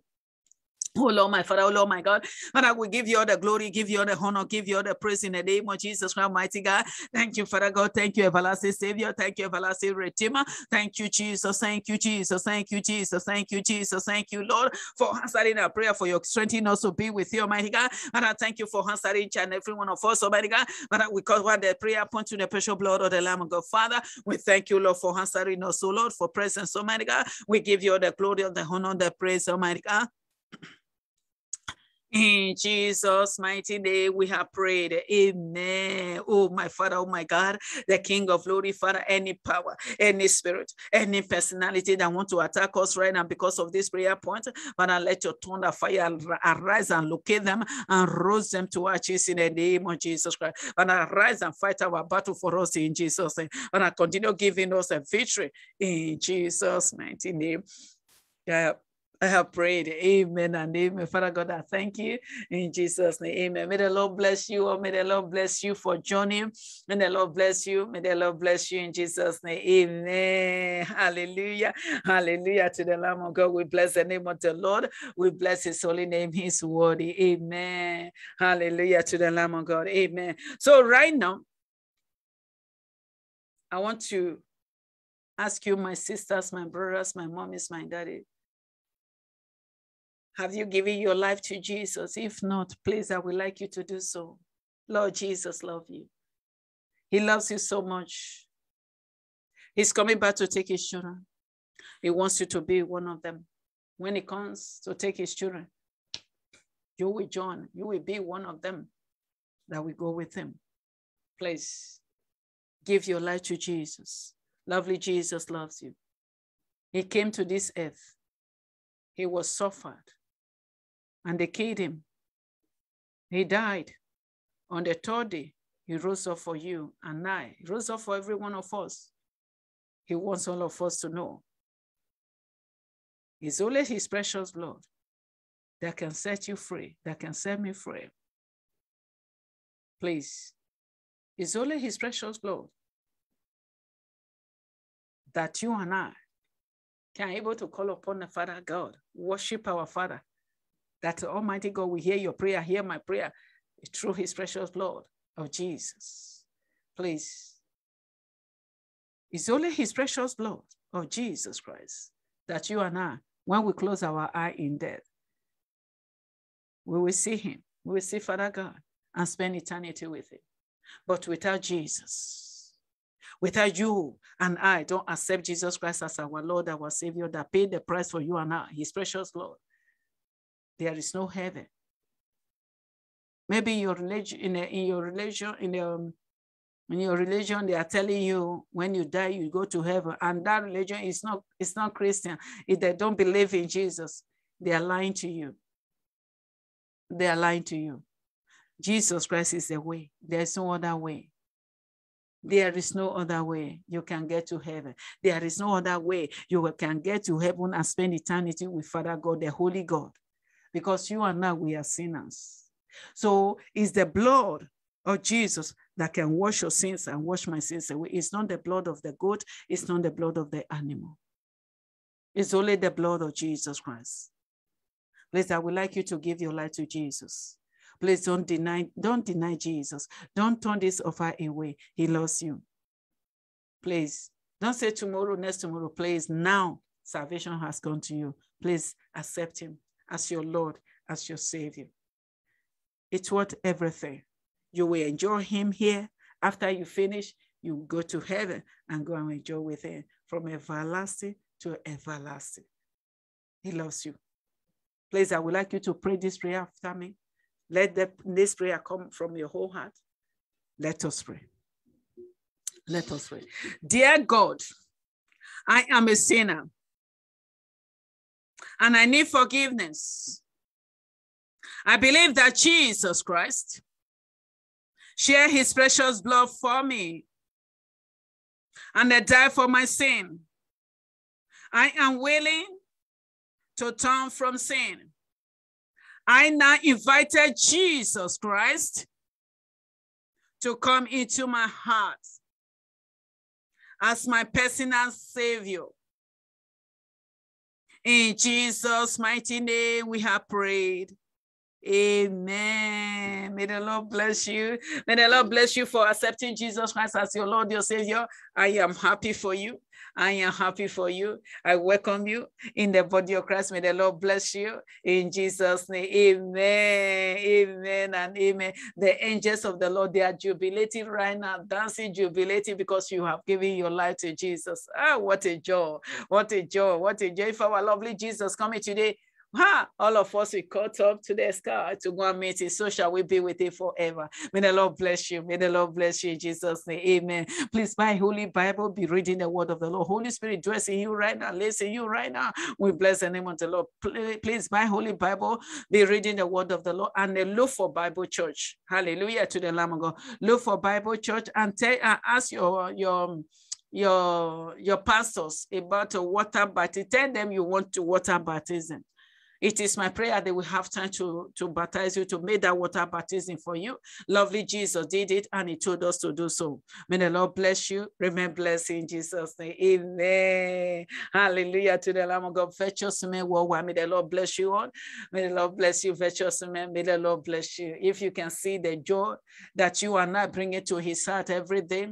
Oh Lord, my Father, oh Lord, my God, and I will give you all the glory, give you all the honor, give you all the praise in the name of Jesus Christ, mighty God. Thank you, Father God. Thank you, everlasting Savior. Thank you, everlasting Redeemer. Thank you, Jesus. Thank you, Jesus. Thank you, Jesus. Thank you, Jesus. Thank you, Lord, for answering our prayer, for your strengthening us to be with you, Almighty God. And I thank you for answering each and every one of us, Almighty God. And we cover the prayer point to the precious blood of the Lamb of God. Father, we thank you, Lord, for answering us, O Lord, for presence, Almighty God. We give you all the glory, all the honor, the praise, Almighty God. In Jesus' mighty name, we have prayed. Amen. Oh, my Father, oh, my God, the King of glory, Father, any power, any spirit, any personality that want to attack us right now because of this prayer point, Father, let your thunder fire arise and locate them and rose them to our cheese in the name of Jesus Christ. And arise and fight our battle for us in Jesus' name. And continue giving us a victory in Jesus' mighty name. Yeah. I have prayed. Amen and amen. Father God, I thank you in Jesus' name. Amen. May the Lord bless you. Or may the Lord bless you for joining. May the Lord bless you. May the Lord bless you in Jesus' name. Amen. Hallelujah. Hallelujah to the Lamb of God. We bless the name of the Lord. We bless his holy name. He's worthy. Amen. Hallelujah to the Lamb of God. Amen. So right now, I want to ask you, my sisters, my brothers, my mommies, my daddy, have you given your life to Jesus? If not, please, I would like you to do so. Lord Jesus love you. He loves you so much. He's coming back to take his children. He wants you to be one of them. When he comes to take his children, you will join. You will be one of them that will go with him. Please give your life to Jesus. Lovely Jesus loves you. He came to this earth. He was suffered and they killed him. He died. On the third day, he rose up for you and I. He rose up for every one of us. He wants all of us to know. It's only his precious blood that can set you free, that can set me free. Please It's only his precious blood that you and I can able to call upon the Father God, worship our Father, that oh, Almighty God will hear your prayer, hear my prayer through his precious blood of Jesus. Please. It's only his precious blood of Jesus Christ that you and I, when we close our eye in death, we will see him. We will see Father God and spend eternity with him. But without Jesus, without you and I don't accept Jesus Christ as our Lord, our Savior, that paid the price for you and I, his precious blood, there is no heaven. Maybe your religion, in, your religion, in, um, in your religion, they are telling you when you die, you go to heaven. And that religion is not, it's not Christian. If they don't believe in Jesus, they are lying to you. They are lying to you. Jesus Christ is the way. There's no other way. There is no other way you can get to heaven. There is no other way you can get to heaven and spend eternity with Father God, the Holy God, because you and I, we are sinners. So it's the blood of Jesus that can wash your sins and wash my sins away. It's not the blood of the goat, it's not the blood of the animal. It's only the blood of Jesus Christ. Please, I would like you to give your life to Jesus. Please don't deny, don't deny Jesus. Don't turn this offer away. He loves you. Please don't say tomorrow, next tomorrow. Please, now salvation has come to you. Please accept him as your Lord, as your Savior. It's worth everything. You will enjoy him here. After you finish, you go to heaven and go and enjoy with him from everlasting to everlasting. He loves you. Please, I would like you to pray this prayer after me. Let the, this prayer come from your whole heart. Let us pray. Let us pray. Dear God, I am a sinner and I need forgiveness. I believe that Jesus Christ shared his precious blood for me and they died for my sin. I am willing to turn from sin I now invited Jesus Christ to come into my heart as my personal savior. In Jesus' mighty name, we have prayed. Amen. May the Lord bless you. May the Lord bless you for accepting Jesus Christ as your Lord, your Savior. I am happy for you. I am happy for you. I welcome you in the body of Christ. May the Lord bless you in Jesus' name. Amen. Amen and amen. The angels of the Lord, they are jubilating right now, dancing, jubilating because you have given your life to Jesus. Ah, what a joy. What a joy. What a joy for our lovely Jesus coming today Ha! All of us we caught up to the sky to go and meet him. So shall we be with him forever. May the Lord bless you. May the Lord bless you in Jesus' name. Amen. Please, by Holy Bible, be reading the word of the Lord. Holy Spirit, dress in you right now. Listen you right now. We bless the name of the Lord. Please, by Holy Bible, be reading the word of the Lord and look for Bible Church. Hallelujah to the Lamb of God. Look for Bible Church and tell and ask your your your your pastors about a water baptism. Tell them you want to water baptism. It is my prayer that we have time to, to baptize you, to make that water baptism for you. Lovely Jesus did it and he told us to do so. May the Lord bless you. Remain blessed in Jesus' name. Amen. Hallelujah to the Lamb of God. Virtuous man, worldwide. May the Lord bless you all. May the Lord bless you, virtuous man. May the Lord bless you. If you can see the joy that you are not bringing to his heart every day,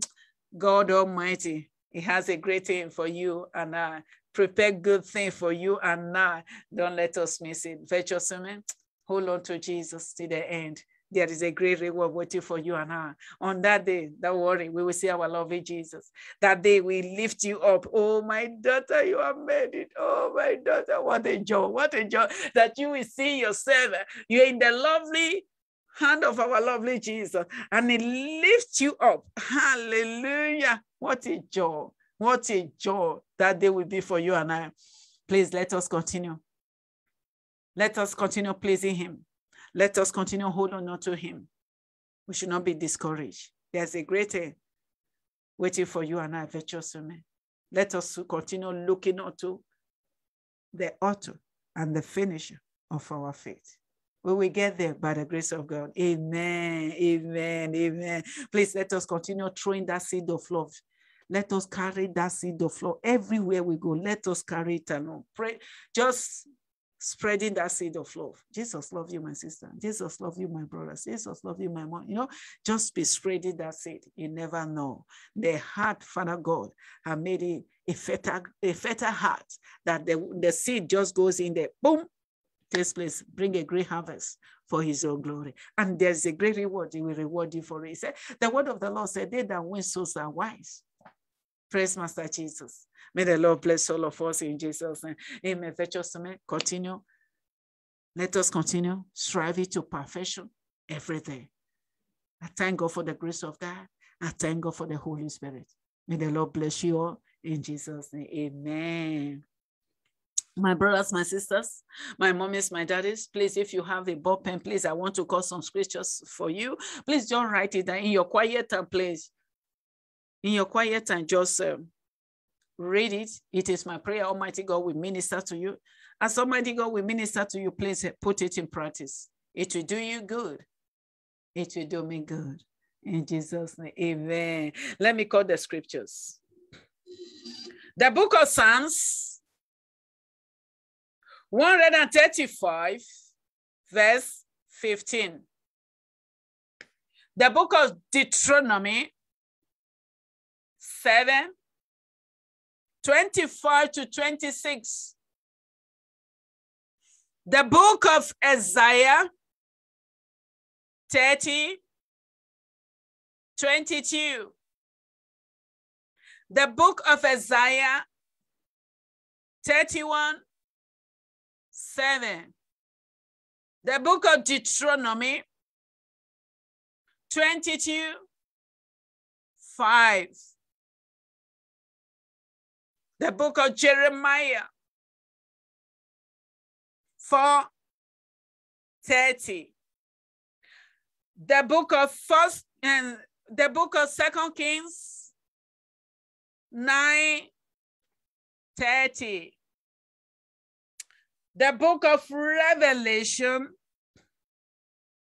God Almighty, he has a great thing for you and I prepare good thing for you and now don't let us miss it. Virtuous women, hold on to Jesus to the end. There is a great reward waiting for you and I. On that day, don't worry, we will see our lovely Jesus. That day we lift you up. Oh, my daughter, you have made it. Oh, my daughter, what a joy, what a joy that you will see yourself. You're in the lovely hand of our lovely Jesus and he lifts you up. Hallelujah. What a joy. What a joy that day will be for you and I. Please let us continue. Let us continue pleasing him. Let us continue holding on to him. We should not be discouraged. There's a greater waiting for you and I, virtuous women. Let us continue looking unto the author and the finisher of our faith. We will get there by the grace of God. Amen. Amen. Amen. Please let us continue throwing that seed of love. Let us carry that seed of love everywhere we go. Let us carry it along. Pray. Just spreading that seed of love. Jesus love you, my sister. Jesus love you, my brothers. Jesus love you, my mom. You know, just be spreading that seed. You never know. The heart, Father God, have made it a fertile, a fertile heart that the, the seed just goes in there. Boom. This place bring a great harvest for his own glory. And there's a great reward. He will reward you for it. He said, the word of the Lord said, they that win souls are wise. Praise Master Jesus. May the Lord bless all of us in Jesus' name. Amen. Virtuous men, continue. Let us continue striving to perfection every day. I thank God for the grace of God. I thank God for the Holy Spirit. May the Lord bless you all in Jesus' name. Amen. My brothers, my sisters, my mommies, my daddies, please, if you have a ball pen, please, I want to call some scriptures for you. Please don't write it in your quiet please. In your quiet time, just um, read it. It is my prayer, Almighty God will minister to you. As Almighty God will minister to you, please put it in practice. It will do you good. It will do me good. In Jesus' name, amen. Let me call the scriptures. The book of Psalms, 135, verse 15. The book of Deuteronomy, 7, 25 to 26. The book of Isaiah 30, 22. The book of Isaiah 31, 7. The book of Deuteronomy 22, 5 the book of Jeremiah 4 30. The book of first and the book of Second Kings 9 30. The book of Revelation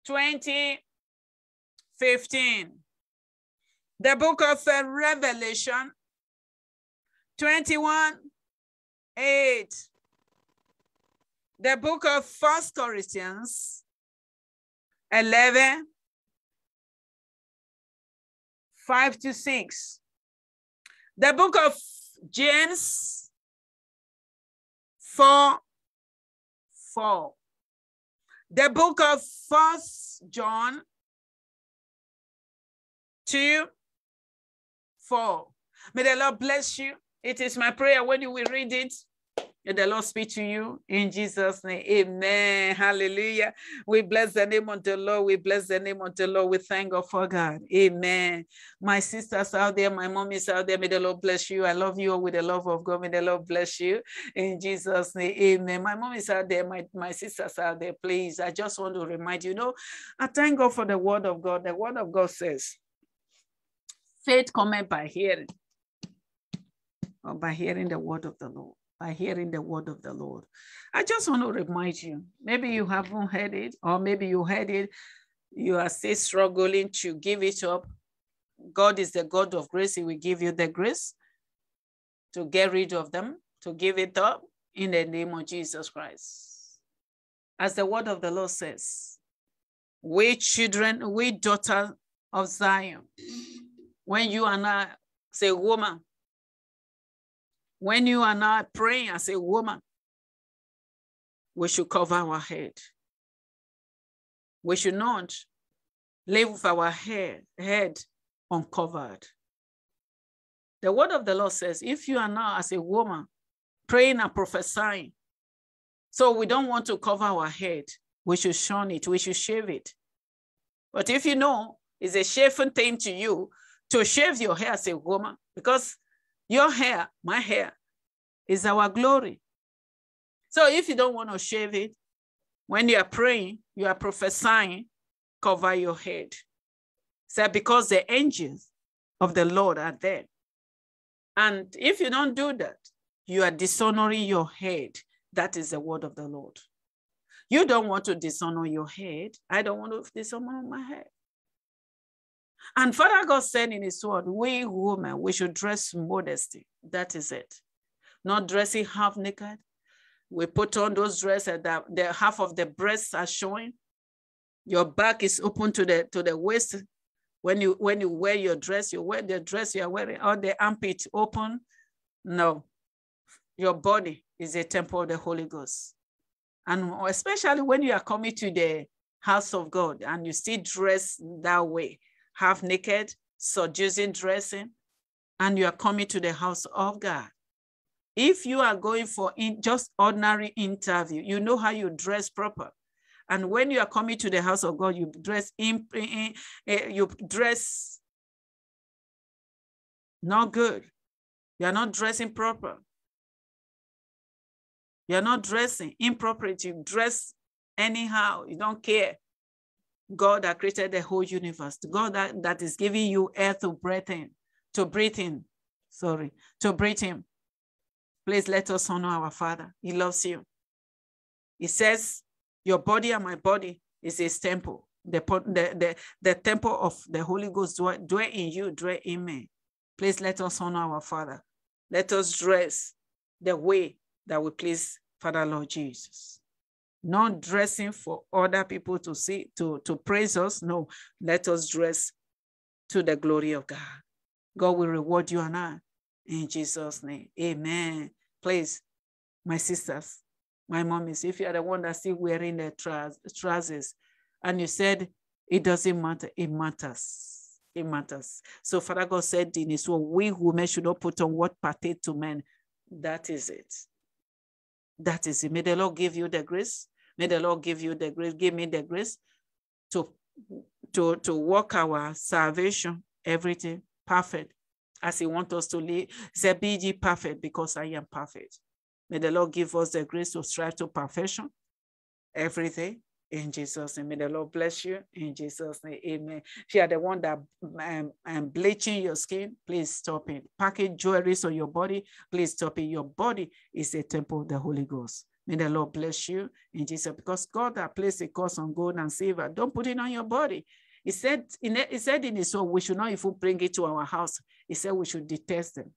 20 15. The book of Revelation 21, 8. The book of First Corinthians 11, 5 to 6. The book of James 4, 4. The book of First John 2, 4. May the Lord bless you. It is my prayer when you will read it, May the Lord speak to you in Jesus' name. Amen. Hallelujah. We bless the name of the Lord. We bless the name of the Lord. We thank God for God. Amen. My sisters out there, my mom is out there. May the Lord bless you. I love you all with the love of God. May the Lord bless you in Jesus' name. Amen. My mom is out there. My, my sisters out there. Please, I just want to remind you, you know, I thank God for the word of God. The word of God says, faith cometh by hearing Uh, by hearing the word of the Lord, by hearing the word of the Lord. I just want to remind you, maybe you haven't heard it, or maybe you heard it, you are still struggling to give it up. God is the God of grace. He will give you the grace to get rid of them, to give it up in the name of Jesus Christ. As the word of the Lord says, we children, we daughters of Zion, when you and I say, woman, when you are not praying as a woman, we should cover our head. We should not live with our head, head uncovered. The word of the Lord says, if you are now as a woman praying and prophesying, so we don't want to cover our head, we should shun it, we should shave it. But if you know it's a shameful thing to you to shave your hair as a woman, because your hair, my hair, is our glory. So if you don't want to shave it, when you are praying, you are prophesying, cover your head. So because the angels of the Lord are there. And if you don't do that, you are dishonoring your head. That is the word of the Lord. You don't want to dishonor your head. I don't want to dishonor my head. And Father God said in his word, we women, we should dress modesty. That is it. Not dressing half naked. We put on those dresses that the half of the breasts are showing. Your back is open to the to the waist. When you when you wear your dress, you wear the dress you are wearing, or the armpit open. No. Your body is a temple of the Holy Ghost. And especially when you are coming to the house of God and you still dress that way, half naked, seducing dressing, and you are coming to the house of God. If you are going for in just ordinary interview, you know how you dress proper. And when you are coming to the house of God, you dress in, in, in eh, you dress not good. You are not dressing proper. You're not dressing improperly. You dress anyhow. You don't care. God that created the whole universe, the God that, that is giving you air to breathe in, to breathe in, sorry, to breathe in. Please let us honor our Father. He loves you. He says, Your body and my body is his temple. The, the, the, the temple of the Holy Ghost dwell, dwell in you, dwell in me. Please let us honor our Father. Let us dress the way that will please Father Lord Jesus. Not dressing for other people to see, to, to praise us. No, let us dress to the glory of God. God will reward you and I in Jesus' name. Amen. Please, my sisters, my mommies, if you are the one that's still wearing the trousers and you said it doesn't matter, it matters. It matters. So Father God said in his word, we women should not put on what pertain to men. That is it. That is it. May the Lord give you the grace. May the Lord give you the grace. Give me the grace to, to, to work our salvation, everything perfect as he wants us to live. Said, be ye perfect because I am perfect. May the Lord give us the grace to strive to perfection, everything in Jesus' name. May the Lord bless you in Jesus' name. Amen. If you are the one that um, um, bleaching your skin, please stop it. Packing jewelry on your body, please stop it. Your body is a temple of the Holy Ghost. May the Lord bless you in Jesus. Because God has placed a curse on gold and silver. Don't put it on your body. He said, in, he said in his word, we should not even bring it to our house. He said we should detest them.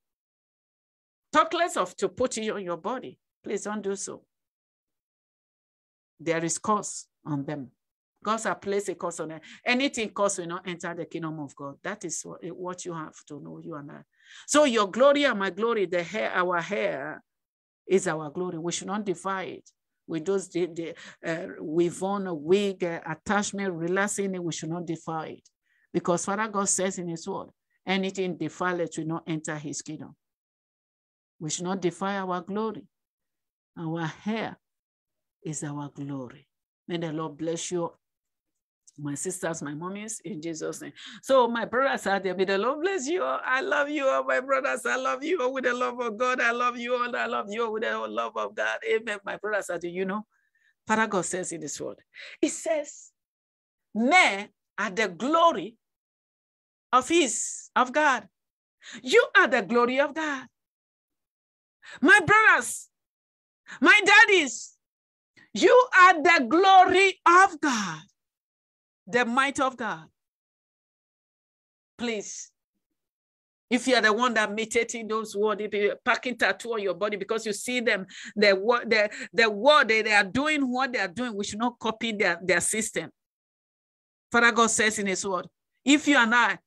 Talk less of to put it on your body. Please don't do so. There is curse on them. God has placed a curse on them. Anything curse will not enter the kingdom of God. That is what, what you have to know, you and I. So your glory and my glory, the hair, our hair is our glory. We should not defy it. With those the, the, uh, weave on a wig, uh, attachment, relaxing it, we should not defy it. Because Father God says in his word, anything defiled will not enter his kingdom. We should not defy our glory. Our hair is our glory. May the Lord bless you, my sisters, my mommies, in Jesus' name. So my brothers are there. May the Lord bless you. I love you, all my brothers. I love you all with the love of God. I love you all. I love you all with the love of God. Amen. My brothers are there. You know, Father God says in this word, He says, men are the glory of His, of God. You are the glory of God. My brothers, my daddies, you are the glory of God, the might of God. Please, if you are the one that meditating those words, packing tattoo on your body because you see them, the word, the, the word they, they are doing what they are doing, we should not copy their, their system. Father God says in his word, if you and I,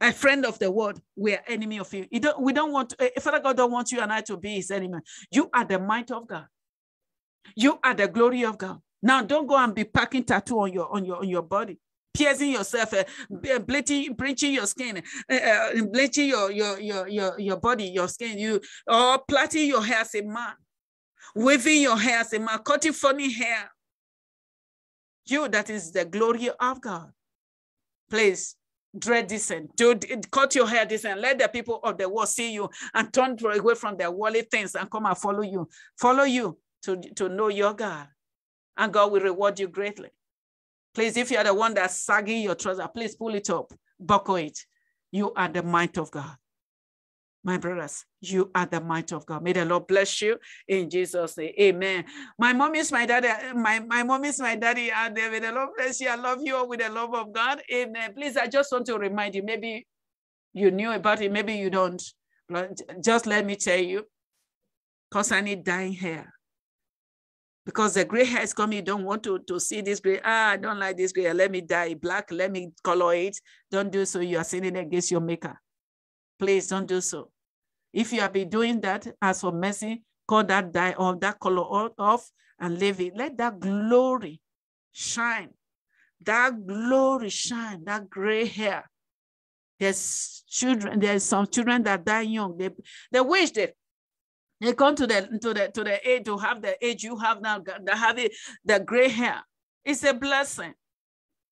a friend of the world, we are enemy of you. you don't, we don't want, to, Father God don't want you and I to be his enemy. You are the might of God. You are the glory of God. Now don't go and be packing tattoo on your on your on your body, piercing yourself, uh, bleaching, bleaching your skin, uh, bleaching your, your your your your body, your skin. You or plaiting your hair as a man, waving your hair as a man, cutting funny hair. You that is the glory of God. Please dread decent. Do cut your hair this and Let the people of the world see you and turn away from their worldly things and come and follow you. Follow you to, to know your God. And God will reward you greatly. Please, if you are the one that's sagging your trouser, please pull it up, buckle it. You are the might of God. my brothers, you are the might of God. May the Lord bless you in Jesus' name. Amen. My mom is my daddy. My, my mom is my daddy And. May the Lord bless you. I love you all with the love of God. Amen. Please, I just want to remind you, maybe you knew about it, maybe you don't. Just let me tell you, concerning dying hair. Because the gray hair is coming, you don't want to, to see this gray. Ah, I don't like this gray. Let me dye black. Let me color it. Don't do so. You are sinning against your maker. Please don't do so. If you have been doing that, as for mercy, call that dye or that color off and leave it. Let that glory shine. That glory shine, that gray hair. There's children, there's some children that die young. They, they wish they they come to the to the to the age to have the age you have now, that have it, the gray hair. It's a blessing.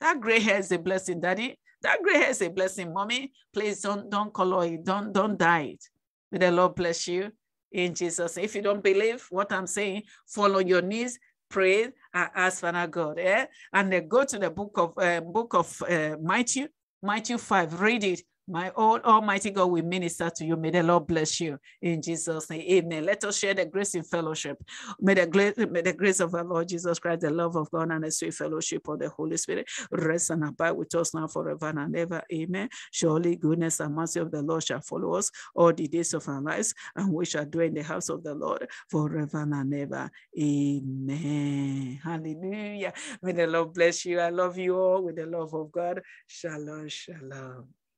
That gray hair is a blessing, daddy. That gray hair is a blessing, mommy. Please don't don't color it, don't don't dye it. May the Lord bless you in Jesus. If you don't believe what I'm saying, follow your knees, pray, and ask for God. Eh? And then go to the book of uh, book of uh, Matthew, Matthew 5, read it. My old Almighty God will minister to you. May the Lord bless you in Jesus' name. Amen. Let us share the grace in fellowship. May the, may the grace of our Lord Jesus Christ, the love of God, and the sweet fellowship of the Holy Spirit rest and abide with us now forever and ever. Amen. Surely goodness and mercy of the Lord shall follow us all the days of our lives, and we shall dwell in the house of the Lord forever and ever. Amen. Hallelujah. May the Lord bless you. I love you all with the love of God. Shalom. Shalom.